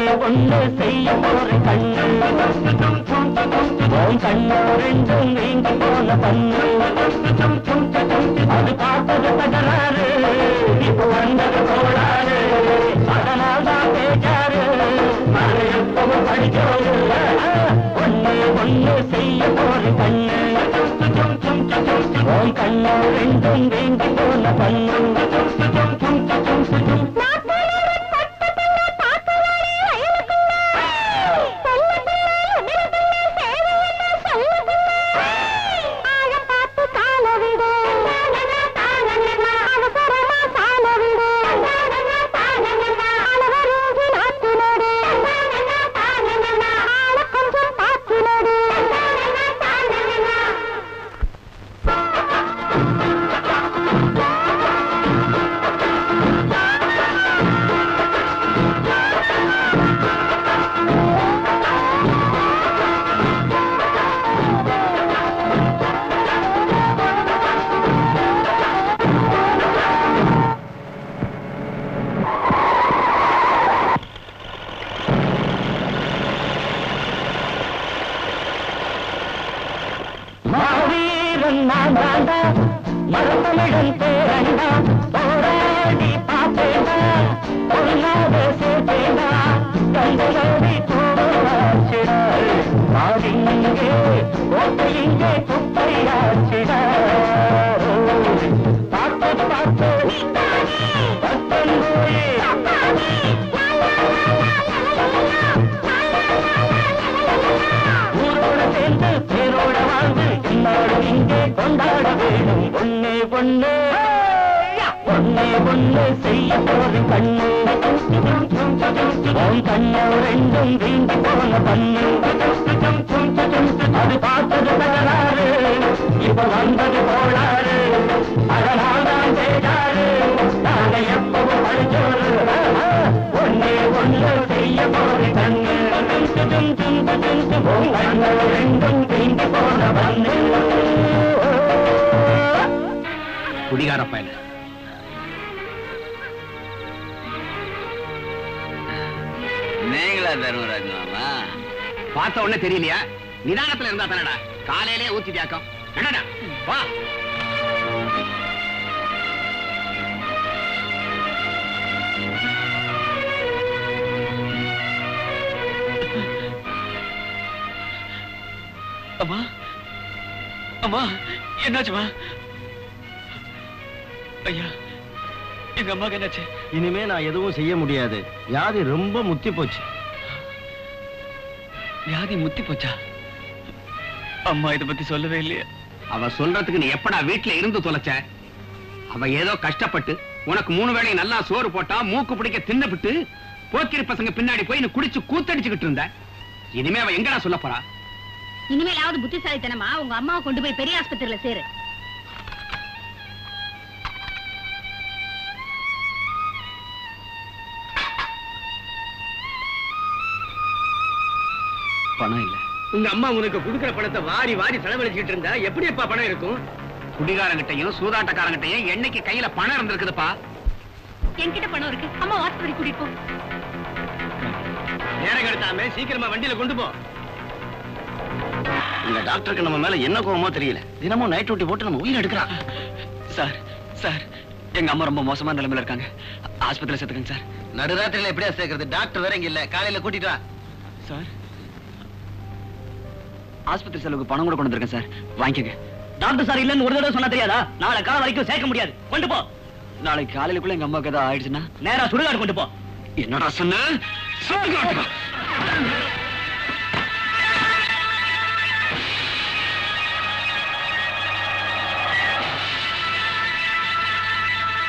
ஒண்ணே ஒண்ணு செய்ய போற கண்ணு கண்ணு ரெண்டும் வீங்கி போன பண்ணு அது பார்த்தது தகராறு இப்போ வந்தது கோளாறு. அதனால் தான் பேச்சாரு அது எப்பவும் படிச்சோரு ஒண்ணு ஒண்ணு செய்ய போற கண்ணு. கண்ணு ரெண்டும் வீங்கி போன பண்ணு கோட்டையிலே குப்பையாச்சினார் பார்த்து பார்த்து பத்தொன்போயே ஊரோட சேர்ந்து பேரோட வாழ்ந்து எல்லாரும் இங்கே கொண்டாட வேண்டும். பொண்ணு பொண்ணு. ஒண்ணே ஒண்ணு செய்ய போது கண்ணு. உன் கண்ணு ரெண்டும் வீங்கி போன பண்ணு அது பார்த்தது தகராறு. இப்ப வந்தது போலாறு அதனால் தான் செய்தாரு நாங்க எப்பவும் படிச்சோரு ஒண்ணே ஒண்ணு செய்ய போது கண்ணு. உன் கண்ணு ரெண்டும் வீங்கி போன பண்ணு குடிகார பயல நீங்களா தர்மராஜ் மாமா. பார்த்த உடனே தெரியலையா? நிதானத்துல இருந்தா தானடா. காலையிலே ஊத்தி தியாக்கம் என்னடா வா. அம்மா. அம்மா என்னாச்சுமா ஐயா எங்க அம்மாக்கு என்னாச்சு? இனிமே நான் எதுவும் செய்ய முடியாது. வியாதி ரொம்ப முத்தி போச்சு. வியாதி முத்தி போச்சா? அம்மா இத பத்தி சொல்லவே இல்லையா. அவ சொல்றதுக்கு நீ எப்படா வீட்டுல இருந்து தொலைச்ச? அவ ஏதோ கஷ்டப்பட்டு உனக்கு மூணு வேளையும் நல்லா சோறு போட்டா மூக்கு பிடிக்க தின்னுபிட்டு போக்கிரி பசங்க பின்னாடி போய் நீ குடிச்சு கூத்தடிச்சுக்கிட்டு இருந்த. இனிமே அவ எங்கடா சொல்ல போறா? இனிமேலாவது புத்திசாலித்தனமா உங்க அம்மாவை கொண்டு போய் பெரிய ஆஸ்பத்திரியில சேரு. பணம் இல்ல. உங்க அம்மா உனக்கு கொடுக்கிற பணத்தை வாரி வாரி செலவழிச்சிட்டு இருந்தா எப்படி அப்பா பணம் இருக்கும்? குடிகாரங்கிட்டையும் சூதாட்டக்காரங்கிட்டையும் என்னைக்கு கையில பணம் இருந்திருக்குதுப்பா? என்கிட்ட பணம் இருக்கு. அம்மா கூட்டிட்டு போ. நேரம் கடத்தாம சீக்கிரமா வண்டியில கொண்டு போ. இந்த டாக்டருக்கு நம்ம மேல என்ன கோவமோ தெரியல. தினமும் நைட் டியூட்டி போட்டு நம்ம உயிர் எடுக்கிறான். சார் சார் எங்க அம்மா ரொம்ப மோசமான நிலைமையில இருக்காங்க. ஆஸ்பத்திரியில சேர்த்துக்கங்க சார். நடுராத்திரியில எப்படியா சேர்க்கறது? டாக்டர் வேற இங்க இல்ல. காலையில கூட்டிட்டு வா. சார் ஆஸ்பத்திரி செலவுக்கு பணம் கூட கொண்டு வந்திருக்கேன் சார். வாங்கிக்கோங்க. டாக்டர் சார் இல்லைன்னு ஒரு தடவை சொன்னா தெரியாதா? நாளை காலம் வரைக்கும் சேர்க்க முடியாது. கொண்டு போ. நாளைக்கு காலையிலுக்குள்ள எங்க அம்மாவுக்கு ஏதாவது ஆயிடுச்சுன்னா? நேரா சுடுகாடு கொண்டு போ. என்னடா சொன்ன? சுடுகாடு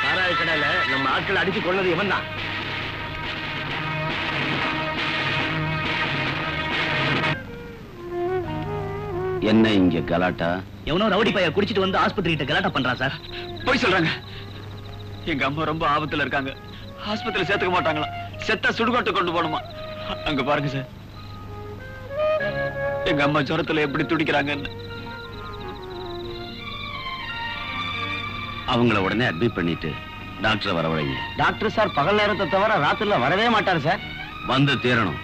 சாராய கடையில நம்ம ஆட்கள் அடிச்சு கொண்டது இவன் தான் என்ன இங்க கலாட்டா? எவனோ ரவுடி பைய குடிச்சிட்டு வந்து ஆஸ்பத்திரி கிட்ட கலாட்டா பண்றான் சார்? போய் சொல்றாங்க. எங்க அம்மா ரொம்ப ஆபத்துல இருக்காங்க. ஆஸ்பத்திரியில சேர்த்துக்க மாட்டாங்களா? செத்தா சுடுகாட்டு கொண்டு போகணுமா? அங்க பாருங்க சார். எங்க அம்மா ஜுரத்துல எப்படி துடிக்கிறாங்கன்னு. அவங்கள உடனே அட்மிட் பண்ணிட்டு டாக்டரை வரவழைங்க டாக்டர் சார் பகல் நேரத்தை தவிர ராத்திரில வரவே மாட்டாரு சார். வந்து தீரணும்.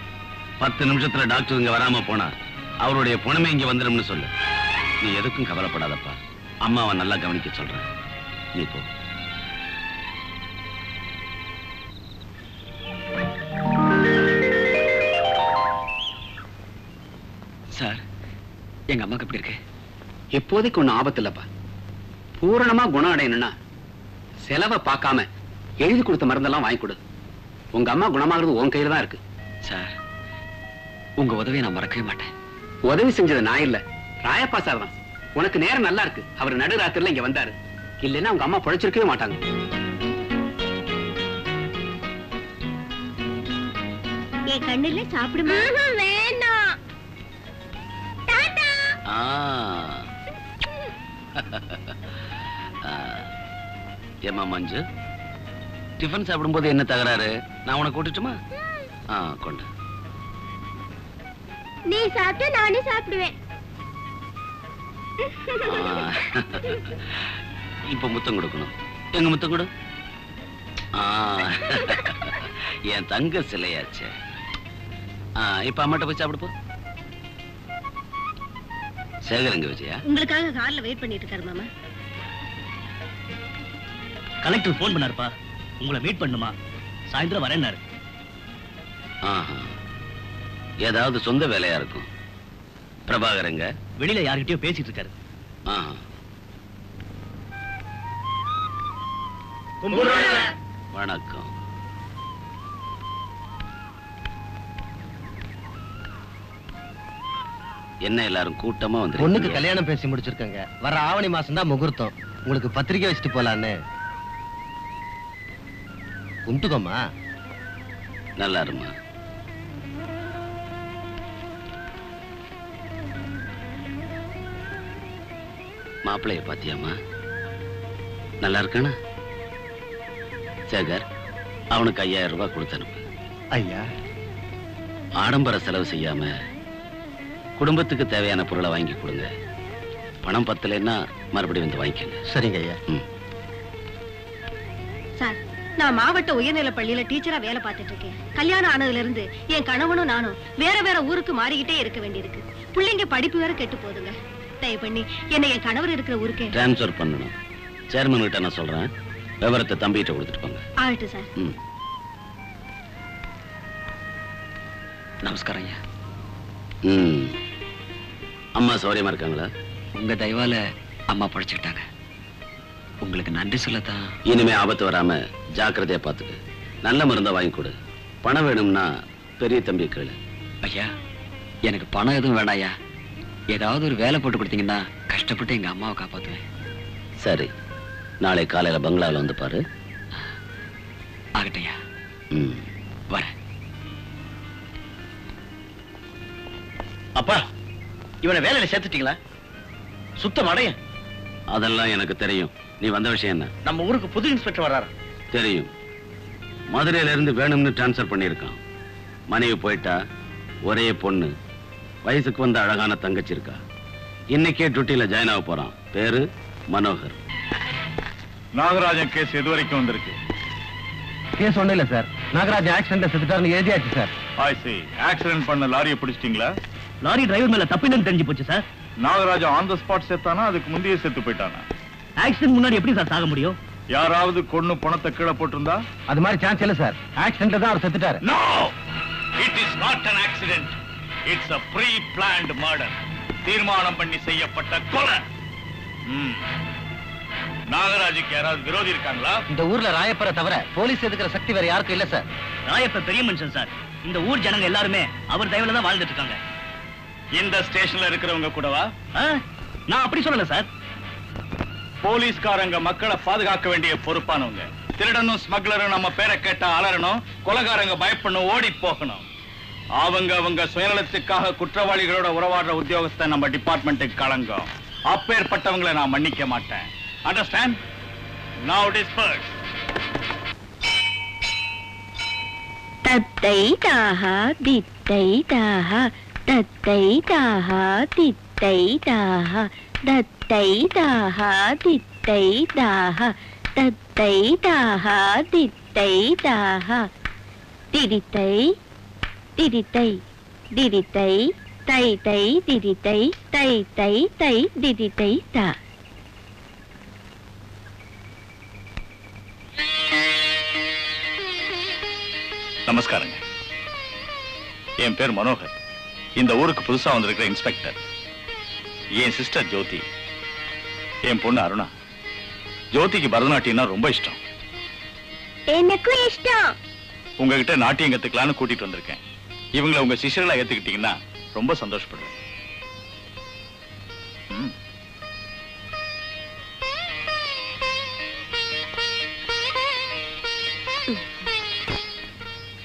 பத்து நிமிஷத்துல டாக்டர் இங்க வராம போனா அவருடைய புணமே இங்க வந்துடும்னு சொல்லு. நீ எதுக்கும் கவலைப்படாதப்பா. அம்மாவை நல்லா கவனிக்க சொல்றேன். நீ போ. சார் எங்க அம்மாக்கு எப்படி இருக்கு? இப்போதைக்கு ஒண்ணும் ஆபத்து இல்லப்பா பூரணமா குணம் அடையணும்னா செலவை பார்க்காம எழுதி கொடுத்த மருந்தெல்லாம் வாங்கி கொடு. உங்க அம்மா குணமாகிறது உன் கையில தான் இருக்கு. சார் உங்க உதவியை நான் மறக்கவே மாட்டேன். உதவி செஞ்சது நான் இல்ல. ராயப்பா சார் தான். உனக்கு நேரம் நல்லா இருக்கு. அவர் நடுராத்திரில இங்க வந்தாரு. இல்லைன்னா உங்க அம்மா பழைச்சிருக்கவே மாட்டாங்க. என் கண்ணுல சாப்பிடுமா? வேண்டாம். டாடா. ஆ. ஆ. ஏம்மா மஞ்சு? டிஃபன் சாப்பிடும்போது என்ன தகராறு? நான் உனக்கு கூட்டிட்டுமா? ஆ கொண்டு நீ சாப்பிட்டு நானே சாப்பிடுவேன். ஆ. இப்ப முத்தம் கொடுக்கணும். எங்க முத்தம் கொடு. ஆ. என் தங்க சிலையாச்சே. ஆ, இப்ப அம்மாட்ட போய் சாப்பிடு போ. சேகரங்க விஜயா? உங்களுக்காக கார்ல வெயிட் பண்ணிட்டு இருக்காரு மாமா. கலெக்டர் போன் பண்ணாருப்பா. உங்களை மீட் பண்ணுமா? சாயந்தரம் வரேன்னாரு. ஆஹா. ஏதாவது சொந்த வேலையா இருக்கும். பிரபாகரங்க. வெளியில யார்கிட்டயோ பேசிட்டு இருக்காரு. வணக்கம். என்ன எல்லாரும் கூட்டமா வந்து பொண்ணுக்கு கல்யாணம் பேசி முடிச்சிருக்கங்க. வர ஆவணி மாசம் தான் முகூர்த்தம். உங்களுக்கு பத்திரிக்கை வச்சுட்டு போலான்னு. கும்பிட்டுக்கோமா நல்லா இருமா மாப்பிள்ளைய பாத்தியாமா நல்லா இருக்கானா? சேகர் அவனுக்கு ஐயாயிரம் ரூபாய் கொடுத்து அனுப்பு. ஐயா? ஆடம்பர செலவு செய்யாம குடும்பத்துக்கு தேவையான பொருளை வாங்கி கொடுங்க. பணம் பத்தலைன்னா மறுபடியும் வந்து வாங்கிக்கங்க. சரிங்க ஐயா. சார் நான் மாவட்ட உயர்நிலை பள்ளியில டீச்சரா வேலை பார்த்துட்டு இருக்கேன். கல்யாணம் ஆனதுல இருந்து என் கணவனும் நானும் வேற வேற ஊருக்கு மாறிக்கிட்டே இருக்க வேண்டியிருக்கு. பிள்ளைங்க படிப்பு வேற கெட்டு போகுதுங்க. தயவு பண்ணி என்னை என் கணவர் இருக்கிற ஊருக்கே டிரான்ஸ்ஃபர் பண்ணணும். சேர்மன் கிட்ட நான் சொல்றேன். விவரத்தை தம்பிகிட்ட கொடுத்துட்டு போங்க. ஆகட்டும் சார். ம். நமஸ்காரம் ஐயா. ம். அம்மா சௌரியமா இருக்காங்களா? உங்க தயவால அம்மா படைச்சுக்கிட்டாங்க உங்களுக்கு நன்றி சொல்லத்தான். இனிமே ஆபத்து வராம ஜாக்கிரதையா பாத்துக்க. நல்ல மருந்தா வாங்கி கொடு. பணம் வேணும்னா பெரிய தம்பி கேளு. ஐயா எனக்கு பணம் எதுவும் வேண்டாம் ஐயா. ஏதாவது ஒரு வேலை போட்டு கொடுத்தீங்கன்னா கஷ்டப்பட்டு எங்க அம்மாவை காப்பாத்துவேன். சரி. நாளை காலையில பங்களாவில் வந்து பாரு. ஆகட்டையா? ம். வரேன். அப்பா இவனை வேலையில சேர்த்துட்டீங்களா? சுத்தம் அடைய அதெல்லாம் எனக்கு தெரியும். நீ வந்த விஷயம் என்ன? நம்ம ஊருக்கு புது இன்ஸ்பெக்டர் வர்றாரு தெரியும். மதுரையில இருந்து வேணும்னு டிரான்ஸ்ஃபர் பண்ணியிருக்கான். மனைவி போயிட்டா ஒரே பொண்ணு. வயசுக்கு வந்த அழகான தங்கச்சி இருக்கா. இன்னைக்கே டியூட்டியில ஜாயின் ஆக போறான். பேரு மனோகர். நாகராஜன் கேஸ் எது வரைக்கும் வந்திருக்கு. கேஸ் ஒண்ணும் இல்ல சார் நாகராஜ் ஆக்சிடென்ட்ல செத்துட்டாருன்னு எழுதியாச்சு சார் ஐ சி ஆக்சிடென்ட் பண்ண லாரியை பிடிச்சிட்டீங்களா? லாரி டிரைவர் மேல தப்பு இல்லைன்னு தெரிஞ்சு போச்சு sir Nagarajan on the spot செத்தானா அதுக்கு முந்தைய செத்து போயிட்டானா? ஆக்சிடென்ட் முன்னாடி எப்படி சார் சாக முடியும்? யாராவது கொன்னு பணத்தை கீழே போட்டிருந்தா? அது மாதிரி சான்ஸ் இல்ல சார் ஆக்சிடென்ட்ல தான் அவர் செத்துட்டாரு. No it is not an accident it's a pre planned murder தீர்மானம் பண்ணி செய்யப்பட்ட கொலை. ம். நாகராஜுக்கு யாராவது விரோதி இருக்காங்களா? இந்த ஊர்ல ராயப்பரை தவிர போலீஸ் எதுக்குற சக்தி வேற யாருக்கும் இல்ல சார். ராயப்ப பெரிய மனுஷன் சார். இந்த ஊர் ஜனங்க எல்லாருமே அவர் தயவுல தான் வாழ்ந்துட்டு இருக்காங்க. இந்த ஸ்டேஷன்ல இருக்கிறவங்க கூடவா? ஆ? நான் அப்படி சொல்லல சார். போலீஸ்காரங்க மக்களை பாதுகாக்க வேண்டிய பொறுப்பானவங்க. திருடனும் ஸ்மக்லரும் நம்ம பேரை கேட்டா அலறணும் கொலகாரங்க பயப்படணும் ஓடி போகணும். அவங்க அவங்க சுயநலத்துக்காக குற்றவாளிகளோட உறவாடுற உத்தியோகத்தை நம்ம டிபார்ட்மெண்ட்டுக்கு கலங்கும். அப்பேற்பட்டவங்களை நான் மன்னிக்க மாட்டேன். அண்டர்ஸ்டாண்ட் நவ் டிஸ்பர்ஸ் தத்தை தாஹா தித்தை தாஹா தத்தை தாஹா தித்தை தாஹா தத்தை தாஹா தித்தை தாஹா தத்தை தாஹா தித்தை தாஹா திரித்தை திரித்தை திரித்தை தை தை திரித்தை தை தை தை திரித்தை தா. நமஸ்காரங்க. என் பேர் மனோகர். இந்த ஊருக்கு புதுசா வந்திருக்கிற இன்ஸ்பெக்டர். என் சிஸ்டர் ஜோதி. என் பொண்ணு அருணா. ஜோதிக்கு பரதநாட்டியம்னா ரொம்ப இஷ்டம். எனக்கும் இஷ்டம். உங்ககிட்ட நாட்டியம் கத்துக்கலாம்னு கூட்டிட்டு வந்திருக்கேன். இவங்களை உங்க சிஷ்யர்களா ஏத்துக்கிட்டீங்கன்னா ரொம்ப சந்தோஷப்படுவேன்.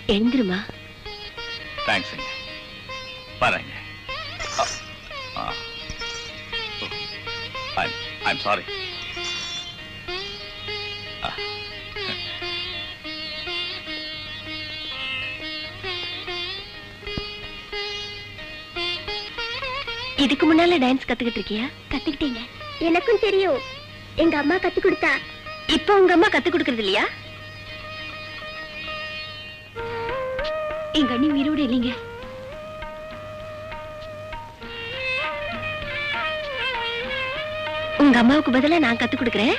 எழுந்துருமா? தேங்க்ஸுங்க பாருங்க ஐம் சாரி இதுக்கு முன்னால டான்ஸ் கத்துக்கிட்டு இருக்கியா? கத்துக்கிட்டீங்க. எனக்கும் தெரியும். எங்க அம்மா கத்து கொடுத்தா. இப்போ உங்க அம்மா கத்து கொடுக்கறது இல்லையா? எங்க அண்ணி உயிரோட இல்லைங்க. உங்க அம்மாவுக்கு பதிலா நான் கத்து கொடுக்கறேன்.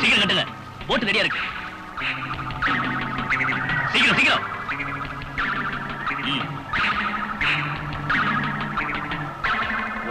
சீக்கிரம் கட்டுங்க. போட்டு ரெடியா இருக்கு. சீக்கிரம் சீக்கிரம்.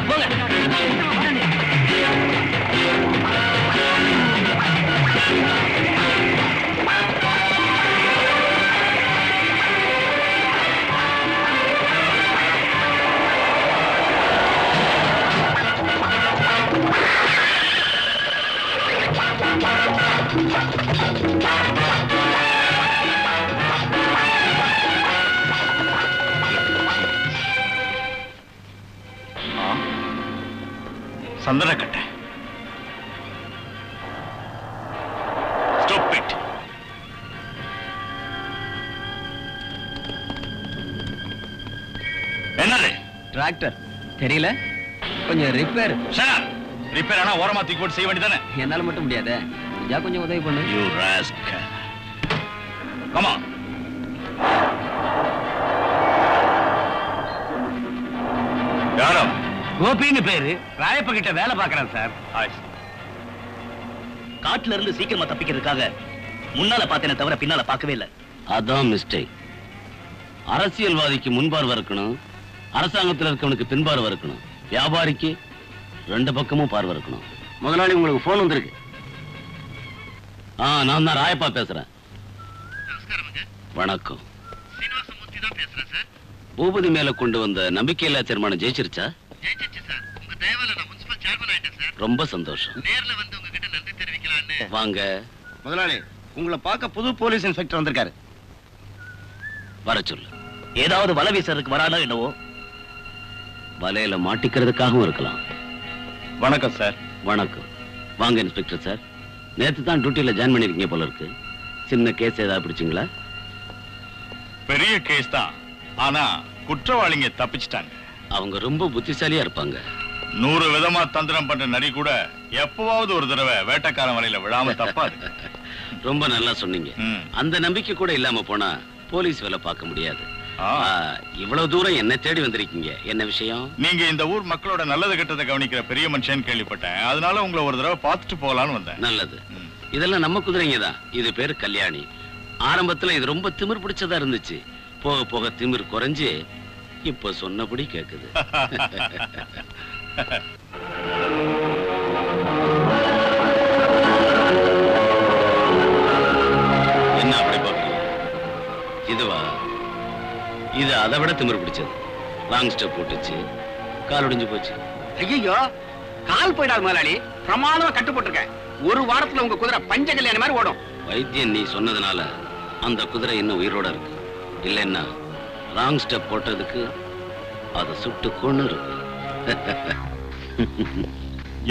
போங்க போங்க. சந்தனக்கட்டை. என்னது? டிராக்டர் தெரியல. கொஞ்சம் ரிப்பேர் ஷட் ரிப்பேர் ஆனா ஓரமா தூக்கி போட்டு செய்ய வேண்டியதானே என்னால மட்டும் முடியாது. கொஞ்சம் உதவி பண்ணு. யூ ராஸ்கல் கம் கோபின்னு பேரு. ராயப்ப கிட்ட வேலை பாக்குறேன் சார். காட்டுல இருந்து சீக்கிரமா தப்பிக்கிறதுக்காக முன்னால பார்த்தேனே தவிர பின்னால பார்க்கவே இல்ல. அதான் மிஸ்டேக் அரசியல்வாதிக்கு முன்பார்வை இருக்கணும் அரசாங்கத்தில் இருக்கவனுக்கு பின்பார்வை இருக்கணும். வியாபாரிக்கு ரெண்டு பக்கமும் பார்வை இருக்கணும். முதலாளி உங்களுக்கு போன் வந்திருக்கு. ஆ நான் தான் ராயப்பா பேசுறேன். வணக்கம். பூபதி மேல கொண்டு வந்த நம்பிக்கையில்லா தீர்மானம் ஜெயிச்சிருச்சா? ரொம்ப சந்தோஷம். வாங்க. முதலாளி உங்களை பார்க்க புது போலீஸ் இன்ஸ்பெக்டர் வந்திருக்காரு. வர சொல்லு. ஏதாவது வலை வீசறதுக்கு வரானோ என்னவோ? வலையில மாட்டிக்கிறதுக்காகவும் இருக்கலாம். வணக்கம் சார். வணக்கம். வாங்க இன்ஸ்பெக்டர் சார். நேத்து தான் டியூட்டில ஜாயின் பண்ணிருக்கீங்க போல இருக்கு. சின்ன கேஸ் ஏதாவது பிடிச்சிங்களா? பெரிய கேஸ் தான். ஆனா குற்றவாளிங்க தப்பிச்சிட்டாங்க. அவங்க ரொம்ப புத்திசாலியா இருப்பாங்க. நூறு விதமா தந்திரம் பண்ற நரி கூட எப்பவாவது ஒரு தடவை வேட்டைக்காரன் வலையில விழாம தப்பாது. ரொம்ப நல்லா சொன்னீங்க. அந்த நம்பிக்கை கூட இல்லாம போனா போலீஸ் வேலை பார்க்க முடியாது. இவ்வளவு தூரம் என்ன தேடி வந்திருக்கீங்க. என்ன விஷயம்? நீங்க இந்த ஊர் மக்களோட நல்லது கெட்டதை கவனிக்கிற பெரிய மனுஷன் கேள்விப்பட்டேன். அதனால உங்களை ஒரு தடவை பார்த்துட்டு போகலான்னு வந்தேன். நல்லது. இதெல்லாம் நம்ம குதிரைங்க தான். இது பேரு கல்யாணி. ஆரம்பத்துல இது ரொம்ப திமிர் பிடிச்சதா இருந்துச்சு. போக போக திமிர் குறைஞ்சு இப்ப சொன்னபடி கேக்குது. என்ன அப்படி பாக்குறீங்க இதுவா? இது அதை விட திமிர் பிடிச்சது. லாங் ஸ்டெப் போட்டுச்சு. கால் ஒடிஞ்சு போச்சு. ஐயோ கால் போயிடாது முதலாளி. பிரமாதமா கட்டு போட்டிருக்கேன். ஒரு வாரத்துல உங்க குதிரை பஞ்ச கல்யாணம் மாதிரி ஓடும். வைத்தியன் நீ சொன்னதுனால அந்த குதிரை இன்னும் உயிரோட இருக்கு. இல்லைன்னா ராங் ஸ்டெப் போட்டதுக்கு அதை சுட்டு கொண்டு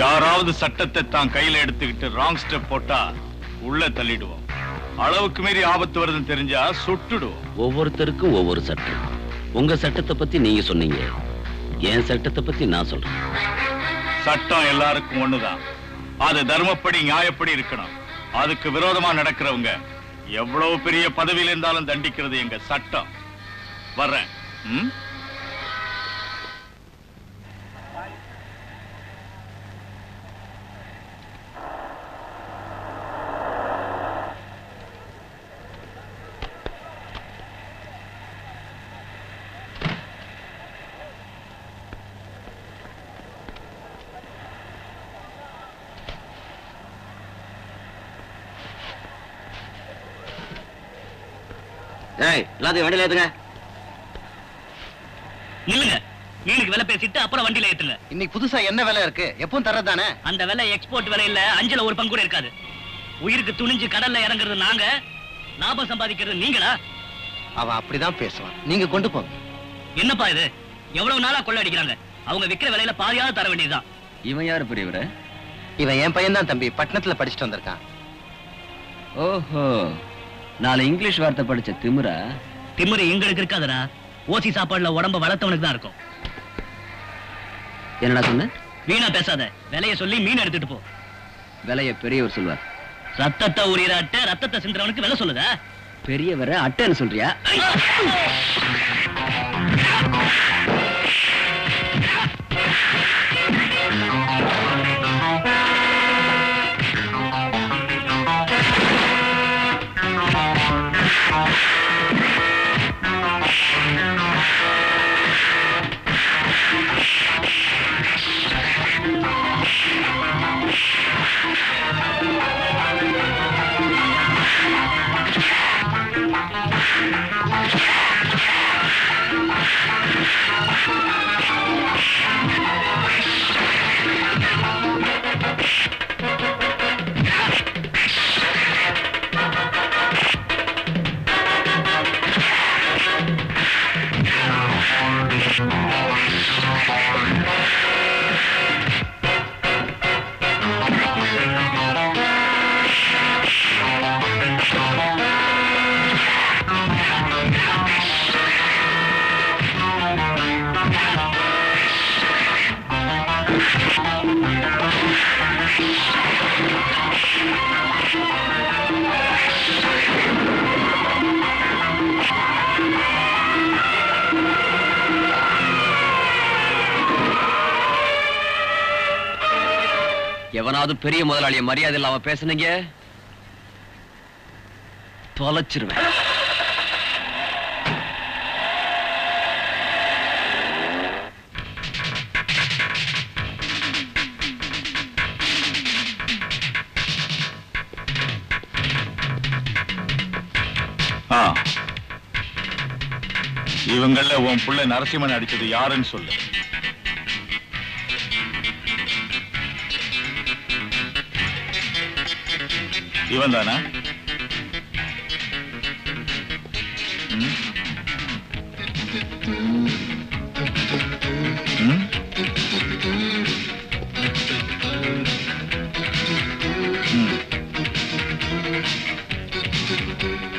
யாராவது சட்டத்தை தான் கையில எடுத்துக்கிட்டு ராங் ஸ்டெப் போட்டா உள்ள தள்ளிடுவோம். அளவுக்கு மீறி ஆபத்து வருதுன்னு தெரிஞ்சா சுட்டுடுவோம். ஒவ்வொருத்தருக்கும் ஒவ்வொரு சட்டம். உங்க சட்டத்தை பத்தி நீங்க சொன்னீங்க. என் சட்டத்தை பத்தி நான் சொல்றேன். சட்டம் எல்லாருக்கும் ஒண்ணுதான். அது தர்மப்படி நியாயப்படி இருக்கணும். அதுக்கு விரோதமா நடக்கிறவங்க எவ்வளவு பெரிய பதவியில இருந்தாலும் தண்டிக்கிறது எங்க சட்டம். வர்றேன் ம்? ஏய் எல்லாத்தையும் வண்டியில ஏத்துங்க நில்லுங்க. மீனுக்கு விலை பேசிட்டு அப்புறம் வண்டியில ஏத்துங்க. இன்னைக்கு புதுசா என்ன விலை இருக்கு? எப்பவும் தர்றதானே அந்த விலை எக்ஸ்போர்ட் விலையில அஞ்சுல ஒரு பங்கு கூட இருக்காது. உயிருக்கு துணிஞ்சு கடல்ல இறங்குறது நாங்க. லாபம் சம்பாதிக்கிறது நீங்களா? அவன் அப்படிதான் பேசுவான் நீங்க கொண்டு போங்க. என்னப்பா இது? எவ்வளவு நாளா கொள்ள அடிக்கிறாங்க அவங்க விக்கிற விலையில பாதியாவது தர வேண்டியதுதான். இவன் யாரு பெரியவர இவன் என் பையன் தான் தம்பி. பட்டணத்துல படிச்சுட்டு வந்திருக்கான். ஓஹோ. நாலு இங்கிலீஷ் வார்த்தை படிச்ச திமிரா திமிரு எங்களுக்கு இருக்காதடா. ஓசி சாப்பாடுல உடம்ப வளர்த்தவனுக்கு தான் இருக்கும். என்னடா சொன்ன? வீணா பேசாத. விலைய சொல்லி மீன் எடுத்துட்டு போ. விலைய பெரியவர் சொல்வார். ரத்தத்தை உரியராட்ட ரத்தத்தை சிந்துறவனுக்கு விலை சொல்லுதா? பெரியவரை அட்டைன்னு சொல்றியா? எவனாவது பெரிய முதலாளிய மரியாதை இல்லாம பேசுனீங்க? தொலைச்சிருவேன். இவங்கள உன் புள்ள நரசிம்மன் அடிச்சது யாருன்னு சொல்லு. இவன் தானா.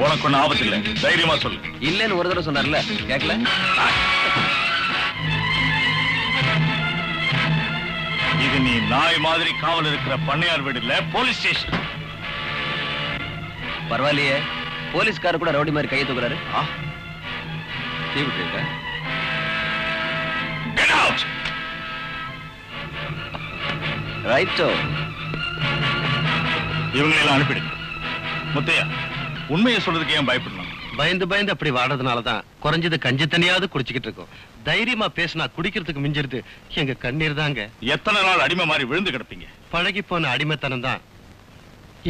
உனக்கு ஒன்னும் ஆபத்து இல்லை. தைரியமா சொல்லு. இல்லன்னு ஒரு தடவை சொன்னார்ல கேட்கல இது நீ நாய் மாதிரி காவல் இருக்கிற பண்ணையார் வீடு இல்ல போலீஸ் ஸ்டேஷன். பரவாயில்லையே. போலீஸ்காரர் கூட ரவுடி மாதிரி கையை தூக்குறாரு! ரைட்டோ இவங்களெல்லாம் அனுப்பிடுங்க முத்தையா உண்மையை சொல்றதுக்கு ஏன் பயப்படணும்? பயந்து பயந்து அப்படி வாடுறதுனால தான் குறைஞ்சது கஞ்சி தண்ணியாவது குடிச்சுக்கிட்டு இருக்கோம். தைரியமா பேசினா குடிக்கிறதுக்கு மிஞ்சிருது. எங்க கண்ணீர் தாங்க. எத்தனை நாள் அடிமை மாதிரி விழுந்து கிடப்பீங்க? பழகி போன அடிமைத்தனம் தான்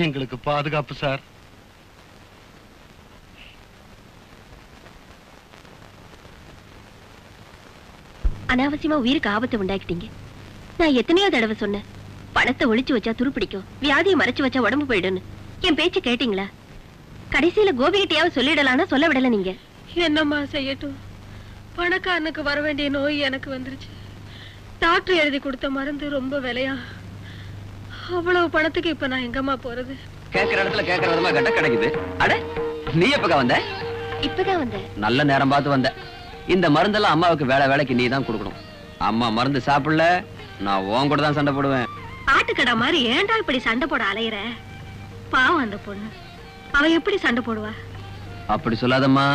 எங்களுக்கு பாதுகாப்பு சார். அனாவசியமா உயிருக்கு ஆபத்தை உண்டாக்கிட்டீங்க. நான் எத்தனையோ தடவை சொன்னேன் பணத்தை ஒளிச்சு வச்சா துருப்பிடிக்கும் வியாதியை மறைச்சு வச்சா உடம்பு போயிடும்னு. என் பேச்சு கேட்டீங்களா? கடைசியில கோபிகிட்டையாவது சொல்லிடலாம்னா சொல்ல விடல நீங்க. என்னம்மா செய்யட்டும்? பணக்காரனுக்கு வர வேண்டிய நோய் எனக்கு வந்துருச்சு. டாக்டர் எழுதி கொடுத்த மருந்து ரொம்ப விலையா? அவ்வளவு பணத்துக்கு இப்ப நான் எங்கம்மா போறது? கேட்கிற இடத்துல கேட்கிற விதமா கட்ட கிடைக்குது. அட நீ எப்பக்கா வந்த? இப்பதான் வந்தேன். நல்ல நேரம் பார்த்து வந்த இந்த மருந்தெல்லாம் அம்மாவுக்கு வேலை வேலைக்கு நீ தான் கொடுக்கணும். அம்மா மருந்து சாப்பிடல நான் உன் கூட தான் சண்டை போடுவேன். ஆட்டுக்கடா மாதிரி ஏன்டா இப்படி சண்டை போட அலையிற? பாவம் அந்த பொண்ணு. அவ எப்படி சண்டை போடுவா? அப்படி சொல்லாதம்மா.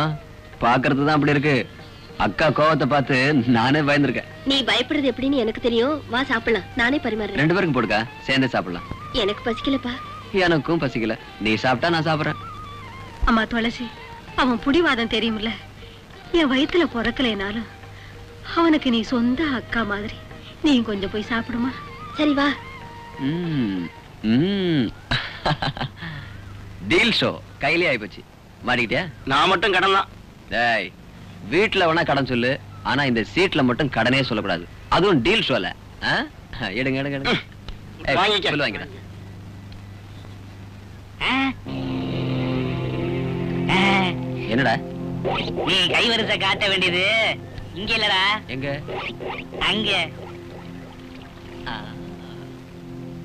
பாக்குறது தான் அப்படி இருக்கு. அக்கா கோவத்தை பார்த்து நானே பயந்துருக்கேன். நீ பயப்படுறது எப்படின்னு எனக்கு தெரியும். வா சாப்பிடலாம். நானே பரிமாறுறேன். ரெண்டு பேருக்கும் போடுக்கா. சேர்ந்தே சாப்பிடலாம். எனக்கு பசிக்கலப்பா. எனக்கும் பசிக்கல. நீ சாப்பிட்டா நான் சாப்பிடுறேன். அம்மா துளசி அவன் புடிவாதம் தெரியுமில்ல என் வயித்துல பிறக்கலைனாலும் அவனுக்கு நீ சொந்த அக்கா மாதிரி. நீ கொஞ்சம் போய் சாப்பிடுமா? சரி வா. ம், ம். டீல் ஷோ கையிலே ஆயிப்போச்சு. மாட்டிக்கிட்டியா? நான் மட்டும் கடன் தான் டேய் வீட்ல வேணா கடன் சொல்லு. ஆனா இந்த சீட்ல மட்டும் கடனே சொல்லக்கூடாது. அதுவும் டீல் ஷோல? எடுங்க எடுங்க எடுங்க. வாங்கிக்கிறேன். என்னடா? நீ கைவரிசை காட்ட வேண்டியது. இங்க இல்லடா. எங்க? அங்க.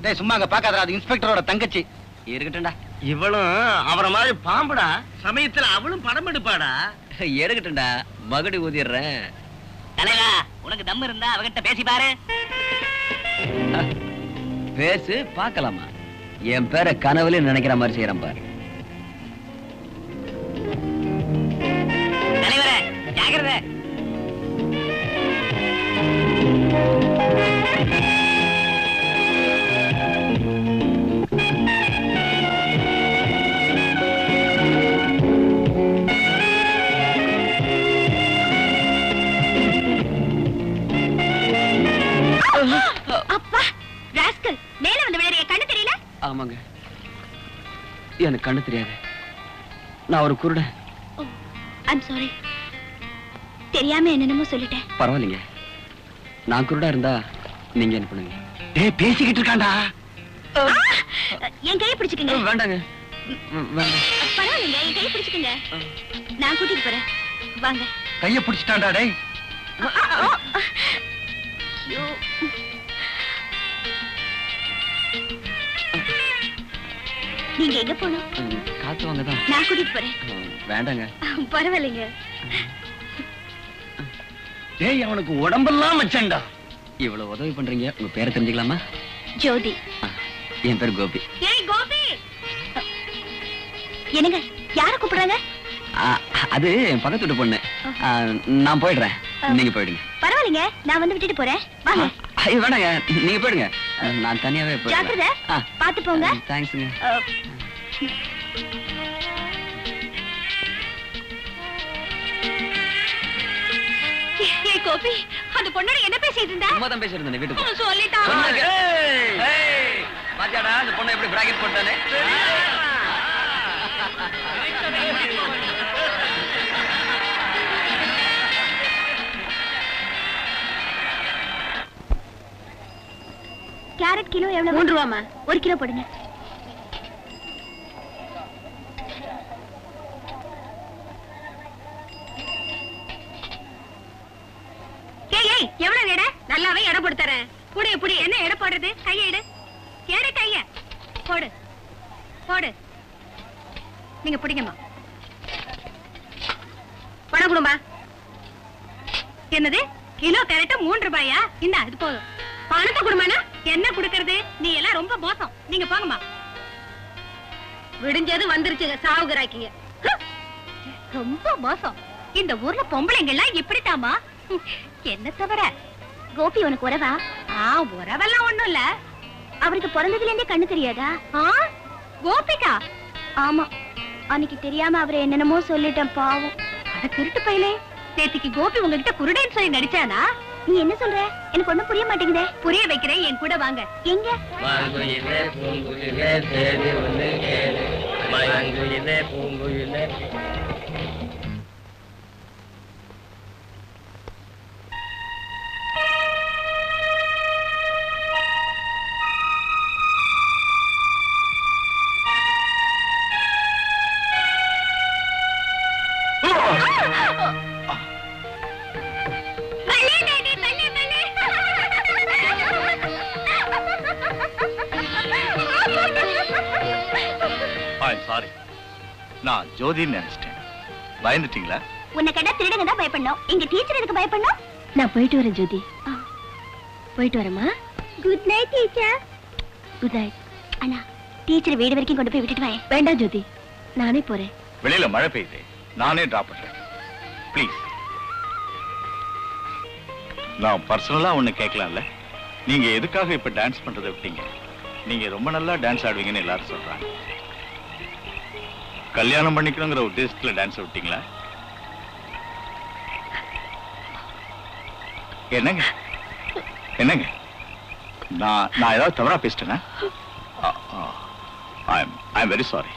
டேய் சும்மா அங்க பாக்காதடா அது இன்ஸ்பெக்டரோட தங்கச்சி. இருக்கட்டும்டா இவளும் அவரை மாதிரி பாம்புடா. சமயத்துல அவளும் படம் எடுப்பாடா. எடுக்கட்டும்டா. மகுடி ஊதிடுறேன். தலைவா உனக்கு தம் இருந்தா அவகிட்ட பேசி பாரு. பேசு பார்க்கலாமா? என் பேரை கனவுல நினைக்கிற மாதிரி செய்யறேன் பாரு. தலைவரே ஜாகிரதை அப்பா ராஸ்கல் மேல வந்து விளையாடிய கண்ணு தெரியல? ஆமாங்க. எனக்கு கண்ணு தெரியாது. நான் ஒரு குருடன். ஐம் சாரி தெரியாம என்னென்னமோ சொல்லிட்டேன். பரவாயில்லைங்க. நான் குருடா இருந்தா நீங்க என்ன பண்ணுங்க டேய் பேசிக்கிட்டு இருக்கான்டா. என் கையை பிடிச்சுக்கங்க. வேண்டாங்க. பரவாயில்லைங்க என் கையை பிடிச்சுக்கங்க. நான் கூட்டிட்டு போறேன். வாங்க. கைய பிடிச்சிட்டான்டா டேய். நீங்க எங்க போகணும்? ம், காத்து வாங்க தான். நான் கூட்டிட்டு போறேன். வேண்டாங்க. பரவாயில்லைங்க. டேய் அவனுக்கு உடம்பெல்லாம் மச்சண்டா இவ்வளவு உதவி பண்றீங்க உங்க பேரை தெரிஞ்சுக்கலாமா? ஜோதி. என் பேர் கோபி. ஏய் கோபி! என்னங்க யார கூப்பிடுறாங்க? அது என் பக்கத்து வீட்டு பொண்ணு. நான் போயிடுறேன். நீங்க போயிடுங்க. பரவாயில்லைங்க நான் வந்து விட்டுட்டு போறேன். வாங்க. ஐயோ வேண்டாங்க நீங்க போயிடுங்க. நான் தனியாவே போயிடுறேன். பாத்து போங்க. தேங்க்ஸுங்க கோபி அந்த பொண்ணோட என்ன பேசிட்டு இருந்தா? சும்மா தான் பேசிட்டு இருந்தேன் வீட்டுக்கு சொல்லிட்டான் அந்த பொண்ணை எப்படி பிராக்கெட் போட்டானே? கேரட் கிலோ எவ்வளவு? மூன்று ரூபாமா ஒரு கிலோ போடுங்க. ஏய் எவ்வளவு எடை நல்லாவே எடை போட்டு தரேன். புடி புடி. என்ன எடை போடுறது? கையை எடு எடு கைய. போடு. போடு. நீங்க பிடிங்கம்மா. பணம் கொடுமா என்னது? கிலோ கரெக்டா மூன்று ரூபாயா? இந்த இது போதும். பணத்தை கொடுமானா என்ன குடுக்கறது? நீ எல்லாம் ரொம்ப மோசம். நீங்க போங்கம்மா. விடிஞ்சது வந்துருச்சுங்க சாவுகிறாக்கிங்க ரொம்ப மோசம். இந்த ஊர்ல பொம்பளைங்க எல்லாம் இப்படித்தாமா என்ன தவிர? கோபி உனக்கு உறவா? ஆ உறவெல்லாம் ஒண்ணும் இல்ல. அவருக்கு பிறந்ததுல இருந்தே கண்ணு தெரியாதா? ஆ? கோபிக்கா ஆமா. அன்னைக்கு தெரியாம அவரை என்னென்னமோ சொல்லிட்டேன் பாவம். அதை திருட்டு பையலே. நேத்திக்கு கோபி உங்ககிட்ட குருடேன்னு சொல்லி நடிச்சானா? நீ என்ன சொல்ற? எனக்கு ஒண்ணும் புரிய மாட்டேங்குதே. புரிய வைக்கிறேன் என் கூட வாங்க. எங்க? பூங்குயிலே தேடி கேளு. பூங்குயிலே. நினைச்சிட்டேன். பயந்துட்டீங்களா? உன்னை கேட்டா திருடங்க தான் பயப்படணும். எங்க டீச்சர் எதுக்கு பயப்படணும்? நான் போயிட்டு வரேன் ஜோதி. போயிட்டு வரேம்மா. Good night teacher good night அண்ணா டீச்சர் வீடு வரைக்கும் கொண்டு போய் விட்டுட்டு வேண்டாம் ஜோதி. நானே போறேன். வெளியில மழை பெய்யுது. நானே டிராப் பண்றேன். ப்ளீஸ் நான் பர்சனலா ஒண்ணு கேட்கலாம்ல? நீங்க எதுக்காக இப்ப டான்ஸ் பண்றதை விட்டீங்க? நீங்க ரொம்ப நல்லா டான்ஸ் ஆடுவீங்கன்னு எல்லாரும் சொல்றாங்க. கல்யாணம் பண்ணிக்கணுங்கிற உத்தேசத்துல டான்ஸ் விட்டீங்களா? என்னங்க? என்னங்க? நான் நான் ஏதாவது தவறா பேசிட்டேனா? ஐ ஐம் வெரி சாரி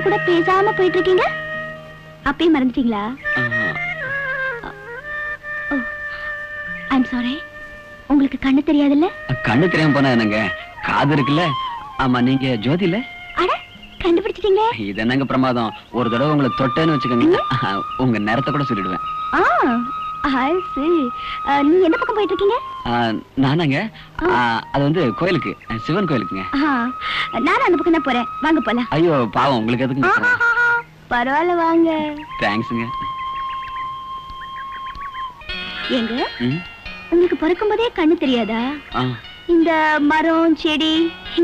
பார்த்து கூட பேசாம போயிட்டு இருக்கீங்க அப்பயே மறந்துட்டீங்களா ஐம் சாரி உங்களுக்கு கண்ணு தெரியாதுல்ல? கண்ணு தெரியாம போனா என்னங்க? காது இருக்குல்ல? ஆமா நீங்க ஜோதி இல்ல அட கண்டுபிடிச்சிட்டீங்களே. இது என்னங்க பிரமாதம்? ஒரு தடவை உங்களை தொட்டேன்னு வச்சுக்கோங்க. உங்க நேரத்தை கூட சொல்லிடுவேன். நீங்க எந்த பக்கம் போயிட்டு இருக்கீங்க நானாங்க. அது வந்து கோயிலுக்கு சிவன் கோயிலுக்குங்க. நானும் அந்த பக்கம் தான் போறேன். வாங்க போலாம். ஐயோ பாவம் உங்களுக்கு. பரவாயில்ல வாங்க. தேங்க்ஸுங்க ஏங்க ம், உங்களுக்கு பிறக்கும் போதே கண்ணு தெரியாதா? இந்த மரம் செடி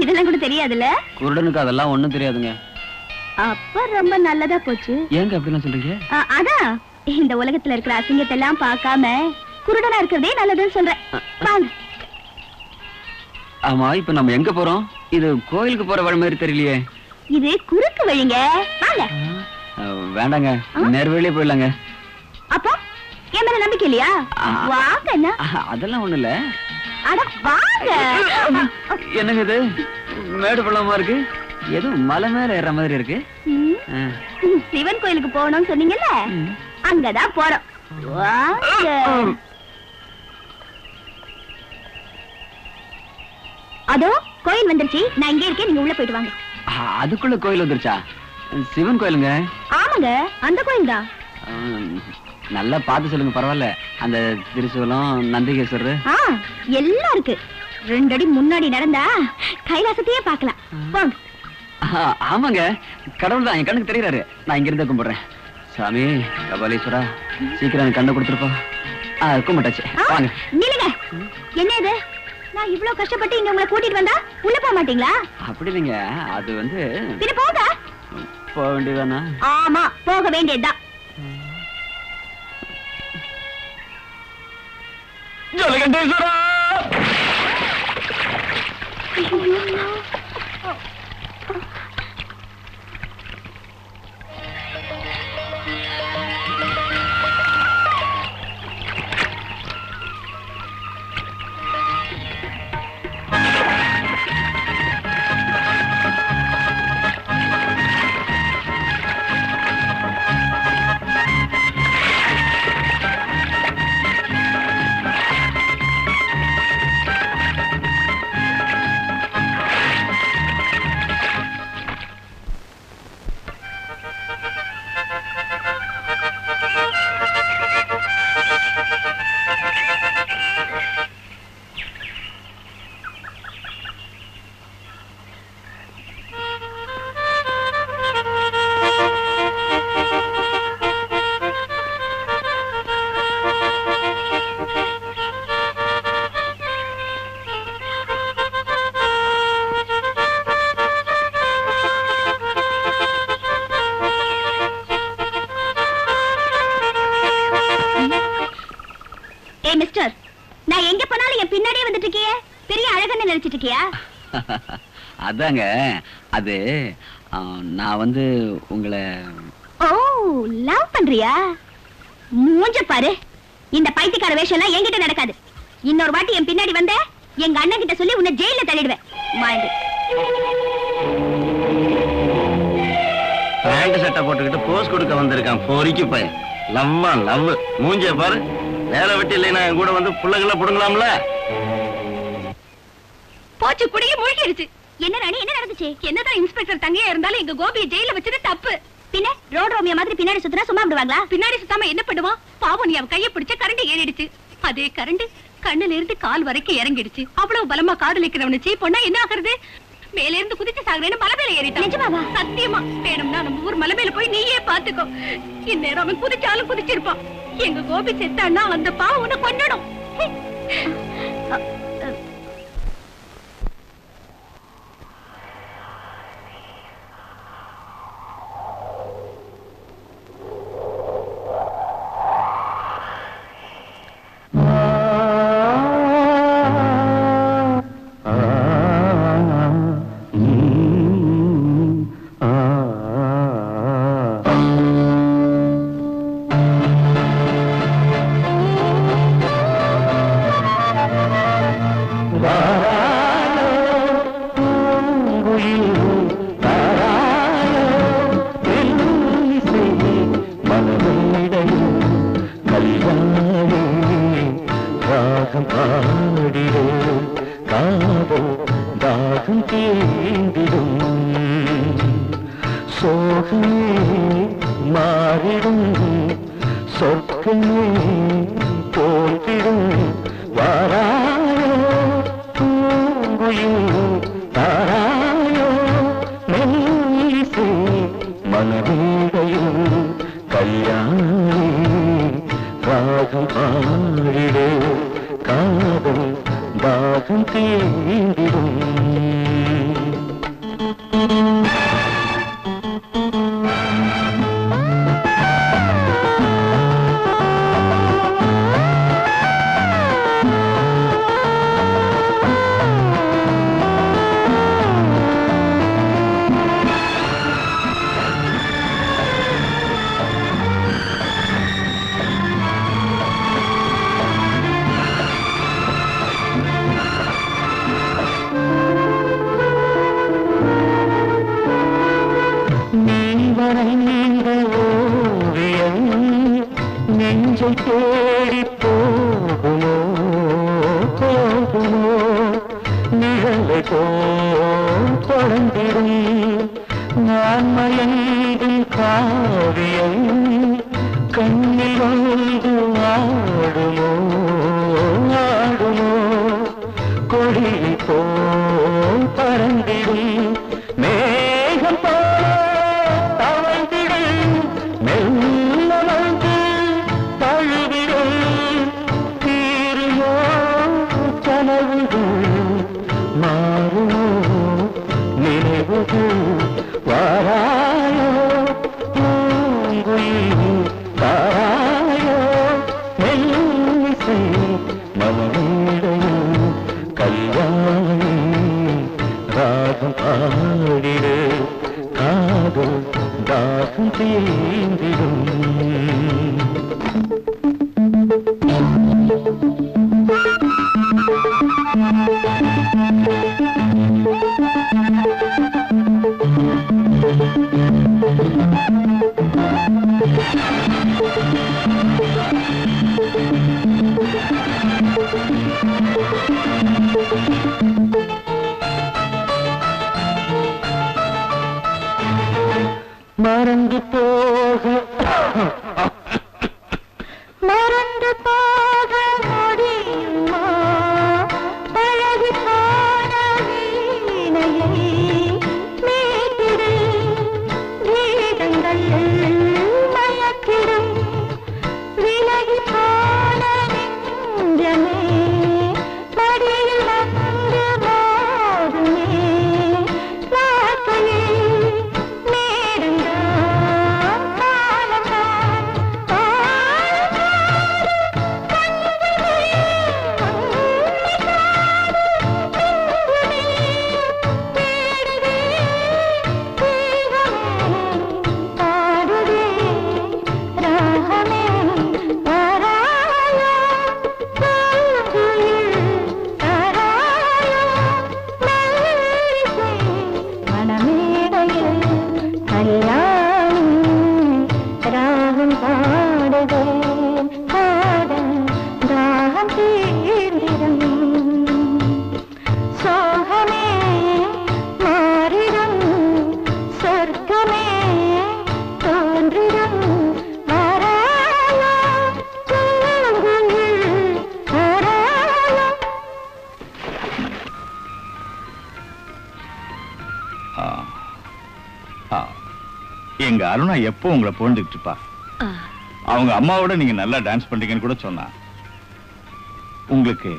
இதெல்லாம் கூட தெரியாதுல்ல? குருடனுக்கு அதெல்லாம் ஒண்ணும் தெரியாதுங்க. அப்ப ரொம்ப நல்லதா போச்சு. ஏங்க அப்படிலாம் சொல்றீங்க? அதான். இந்த உலகத்துல இருக்கிற அசிங்கத்தை எல்லாம் பார்க்காம குருடனா இருக்கிறதே நல்லதுன்னு சொல்றேன். வாங்க. ஆமா இப்ப நம்ம எங்க போறோம்? இது கோயிலுக்கு போற வழி மாதிரி தெரியலையே. இது குறுக்கு வழிங்க. வாங்க. வேண்டாங்க. நேர்வழியே போயிடலாங்க. அப்போ என் மேல நம்பிக்கை இல்லையா. வாங்க அதெல்லாம் ஒண்ணு இல்ல. அட வாங்க. என்னங்க இது? மேடு பள்ளமா இருக்கு? ஏதோ மலை மேல ஏற மாதிரி இருக்கு. சிவன் கோயிலுக்கு போகணும்னு சொன்னீங்கல்ல. அங்கதான் போறோம். அதோ கோயில் வந்துருச்சு. நான் இங்கே இருக்கேன். நீங்க உள்ள போயிட்டு வாங்க. அதுக்குள்ள கோயில் வந்துருச்சா? சிவன் கோயிலுங்க. ஆமாங்க. அந்த கோயில் தான் நல்லா பார்த்து சொல்லுங்க பரவாயில்ல. அந்த திருசூலம் நந்திகேஸ்வரர். எல்லாம் இருக்கு. ரெண்டு அடி முன்னாடி நடந்தா கைலாசத்தையே பார்க்கலாம். ஆமாங்க. கடவுள் தான் என் கண்ணுக்கு தெரியறாரு. நான் இங்க இருந்தே கும்பிடுறேன். சாமி கபாலீஸ்வரா சீக்கிரம் எனக்கு கண்ணை கொடுத்துருப்பா. ஆ கும்பிட்டாச்சு. வாங்க நில்லுங்க. என்ன இது? நான் இவ்ளோ கஷ்டப்பட்டு இங்க உங்களை கூட்டிட்டு வந்தா உள்ள போக மாட்டீங்களா? அப்படி இல்லைங்க. அது வந்து பின்ன போக போக வேண்டியதானா ஆமா போக வேண்டியதுதான் ஜலகண்டேஸ்வரா! அதாங்க அது நான் வந்து உங்களை ஓ லவ் பண்றியா? மூஞ்ச பாரு. இந்த பைத்தியக்கார வேஷம் எல்லாம் என்கிட்ட நடக்காது. இன்னொரு வாட்டி என் பின்னாடி வந்த எங்க அண்ணன் கிட்ட சொல்லி உன்னை ஜெயில தள்ளிடுவேன். மாண்டு பேண்ட் சட்டை போட்டுக்கிட்டு போஸ் கொடுக்க வந்திருக்கான். பொறிக்கு பையன். லவ்வா லவ் மூஞ்சிய பாரு. வேலை வெட்டி இல்லைன்னா என் கூட வந்து புள்ளைகளை புடுங்கலாம்ல போச்சு குடிய முழுகிருச்சு என்ன ராணி என்ன நடந்துச்சு இன்ஸ்பெக்டர் தங்கையா இருந்தாலும் எங்க கோபியை ஜெயில வச்சது தப்பு. பின்ன ரோட் ரோமியா மாதிரி பின்னாடி சுத்தினா சும்மா விடுவாங்களா? பின்னாடி சுத்தாம என்ன பண்ணுவான் பாவம் நீ அவன் கைய பிடிச்ச கரண்ட் ஏறிடுச்சு. அதே கரண்ட் கண்ணுல இருந்து கால் வரைக்கும் இறங்கிடுச்சு. அவ்வளவு பலமா காதலிக்கிறவனு சீ பொண்ணா என்ன ஆகுறது? மேல இருந்து குதிச்சு சாகுறேன்னு மலை மேல ஏறிட்டான். நிஜமாவா? சத்தியமா. வேணும்னா நம்ம ஊர் மலை மேல போய் நீயே பாத்துக்கோ இந்நேரம் அவன் குதிச்சாலும் குதிச்சிருப்பான். எங்க கோபி செத்தான்னா அந்த பாவம் உன்னை கொன்னடும். பாடிடே காதல் தாகம் தீண்டிடும் அருணா எப்போ உங்களை இருப்பா? அவங்க அம்மாவோட நீங்க நல்லா டான்ஸ் பண்றீங்கன்னு கூட சொன்னா. உங்களுக்கு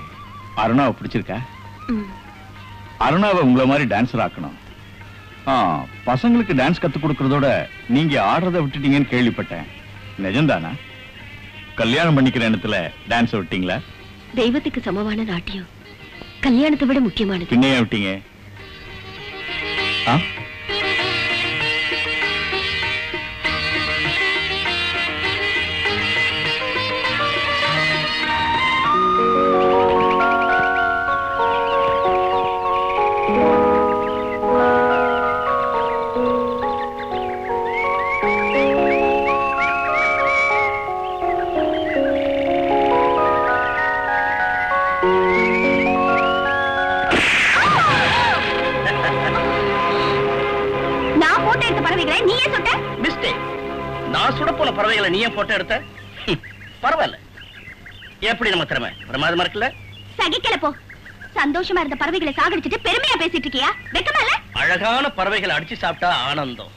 அருணாவை பிடிச்சிருக்கா? அருணாவை உங்களை மாதிரி டான்ஸர் ஆக்கணும். பசங்களுக்கு டான்ஸ் கத்து கொடுக்கறதோட நீங்க ஆடுறதை விட்டுட்டீங்கன்னு கேள்விப்பட்டேன். நிஜம்தானா? கல்யாணம் பண்ணிக்கிற எண்ணத்துல டான்ஸ் விட்டீங்களா? தெய்வத்துக்கு சமமான நாட்டியம். கல்யாணத்தை விட முக்கியமானது. பின்னையா விட்டீங்க. ஆ? போட்டோ எடுத்த? பரவாயில்ல. எப்படி நம்ம திறமை? பிரமாதமா இருக்குல்ல சகிக்கல போ. சந்தோஷமா இருந்த பறவைகளை சாகடிச்சிட்டு பெருமையா பேசிட்டு இருக்கியா? வெக்கமா இல்ல? அழகான பறவைகளை அடிச்சு சாப்பிட்டா ஆனந்தம்.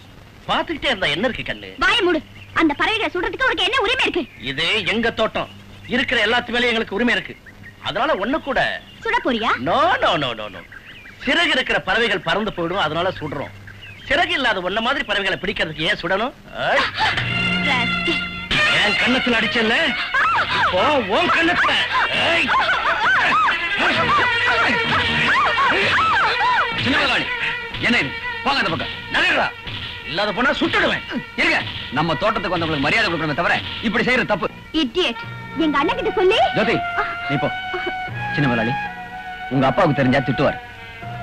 பாத்துக்கிட்டே இருந்தா என்ன இருக்கு கண்ணு? வாய மூடு. அந்த பறவைகளை சுடுறதுக்கு உனக்கு என்ன உரிமை இருக்கு? இது எங்க தோட்டம்? இருக்கிற எல்லாத்து மேலயும் எங்களுக்கு உரிமை இருக்கு. அதனால ஒண்ணு கூட. சுட போறியா? No no no no no சிறகு இருக்கிற பறவைகள் பறந்து போயிடும் அதனால சுடுறோம். சிறகு இல்லாத ஒன்ன மாதிரி பறவைகளை பிடிக்கிறதுக்கு ஏன் சுடணும். என் கண்ணத்துல அடிச்சல்ல ஓ உன் கண்ணத்துல ஏய். சின்ன முதலாளி என்ன இது? போங்க அந்த பக்கம். நகர்றா. இல்லாத போனா சுட்டுடுவேன். இருங்க. நம்ம தோட்டத்துக்கு வந்தவங்களுக்கு மரியாதை கொடுக்கணுமே தவிர இப்படி செய்யற தப்பு. Idiot. எங்க அண்ணன் கிட்ட சொல்லி. ஜோதி நீ போ. சின்ன முதலாளி உங்க அப்பாவுக்கு தெரிஞ்சா திட்டுவார்.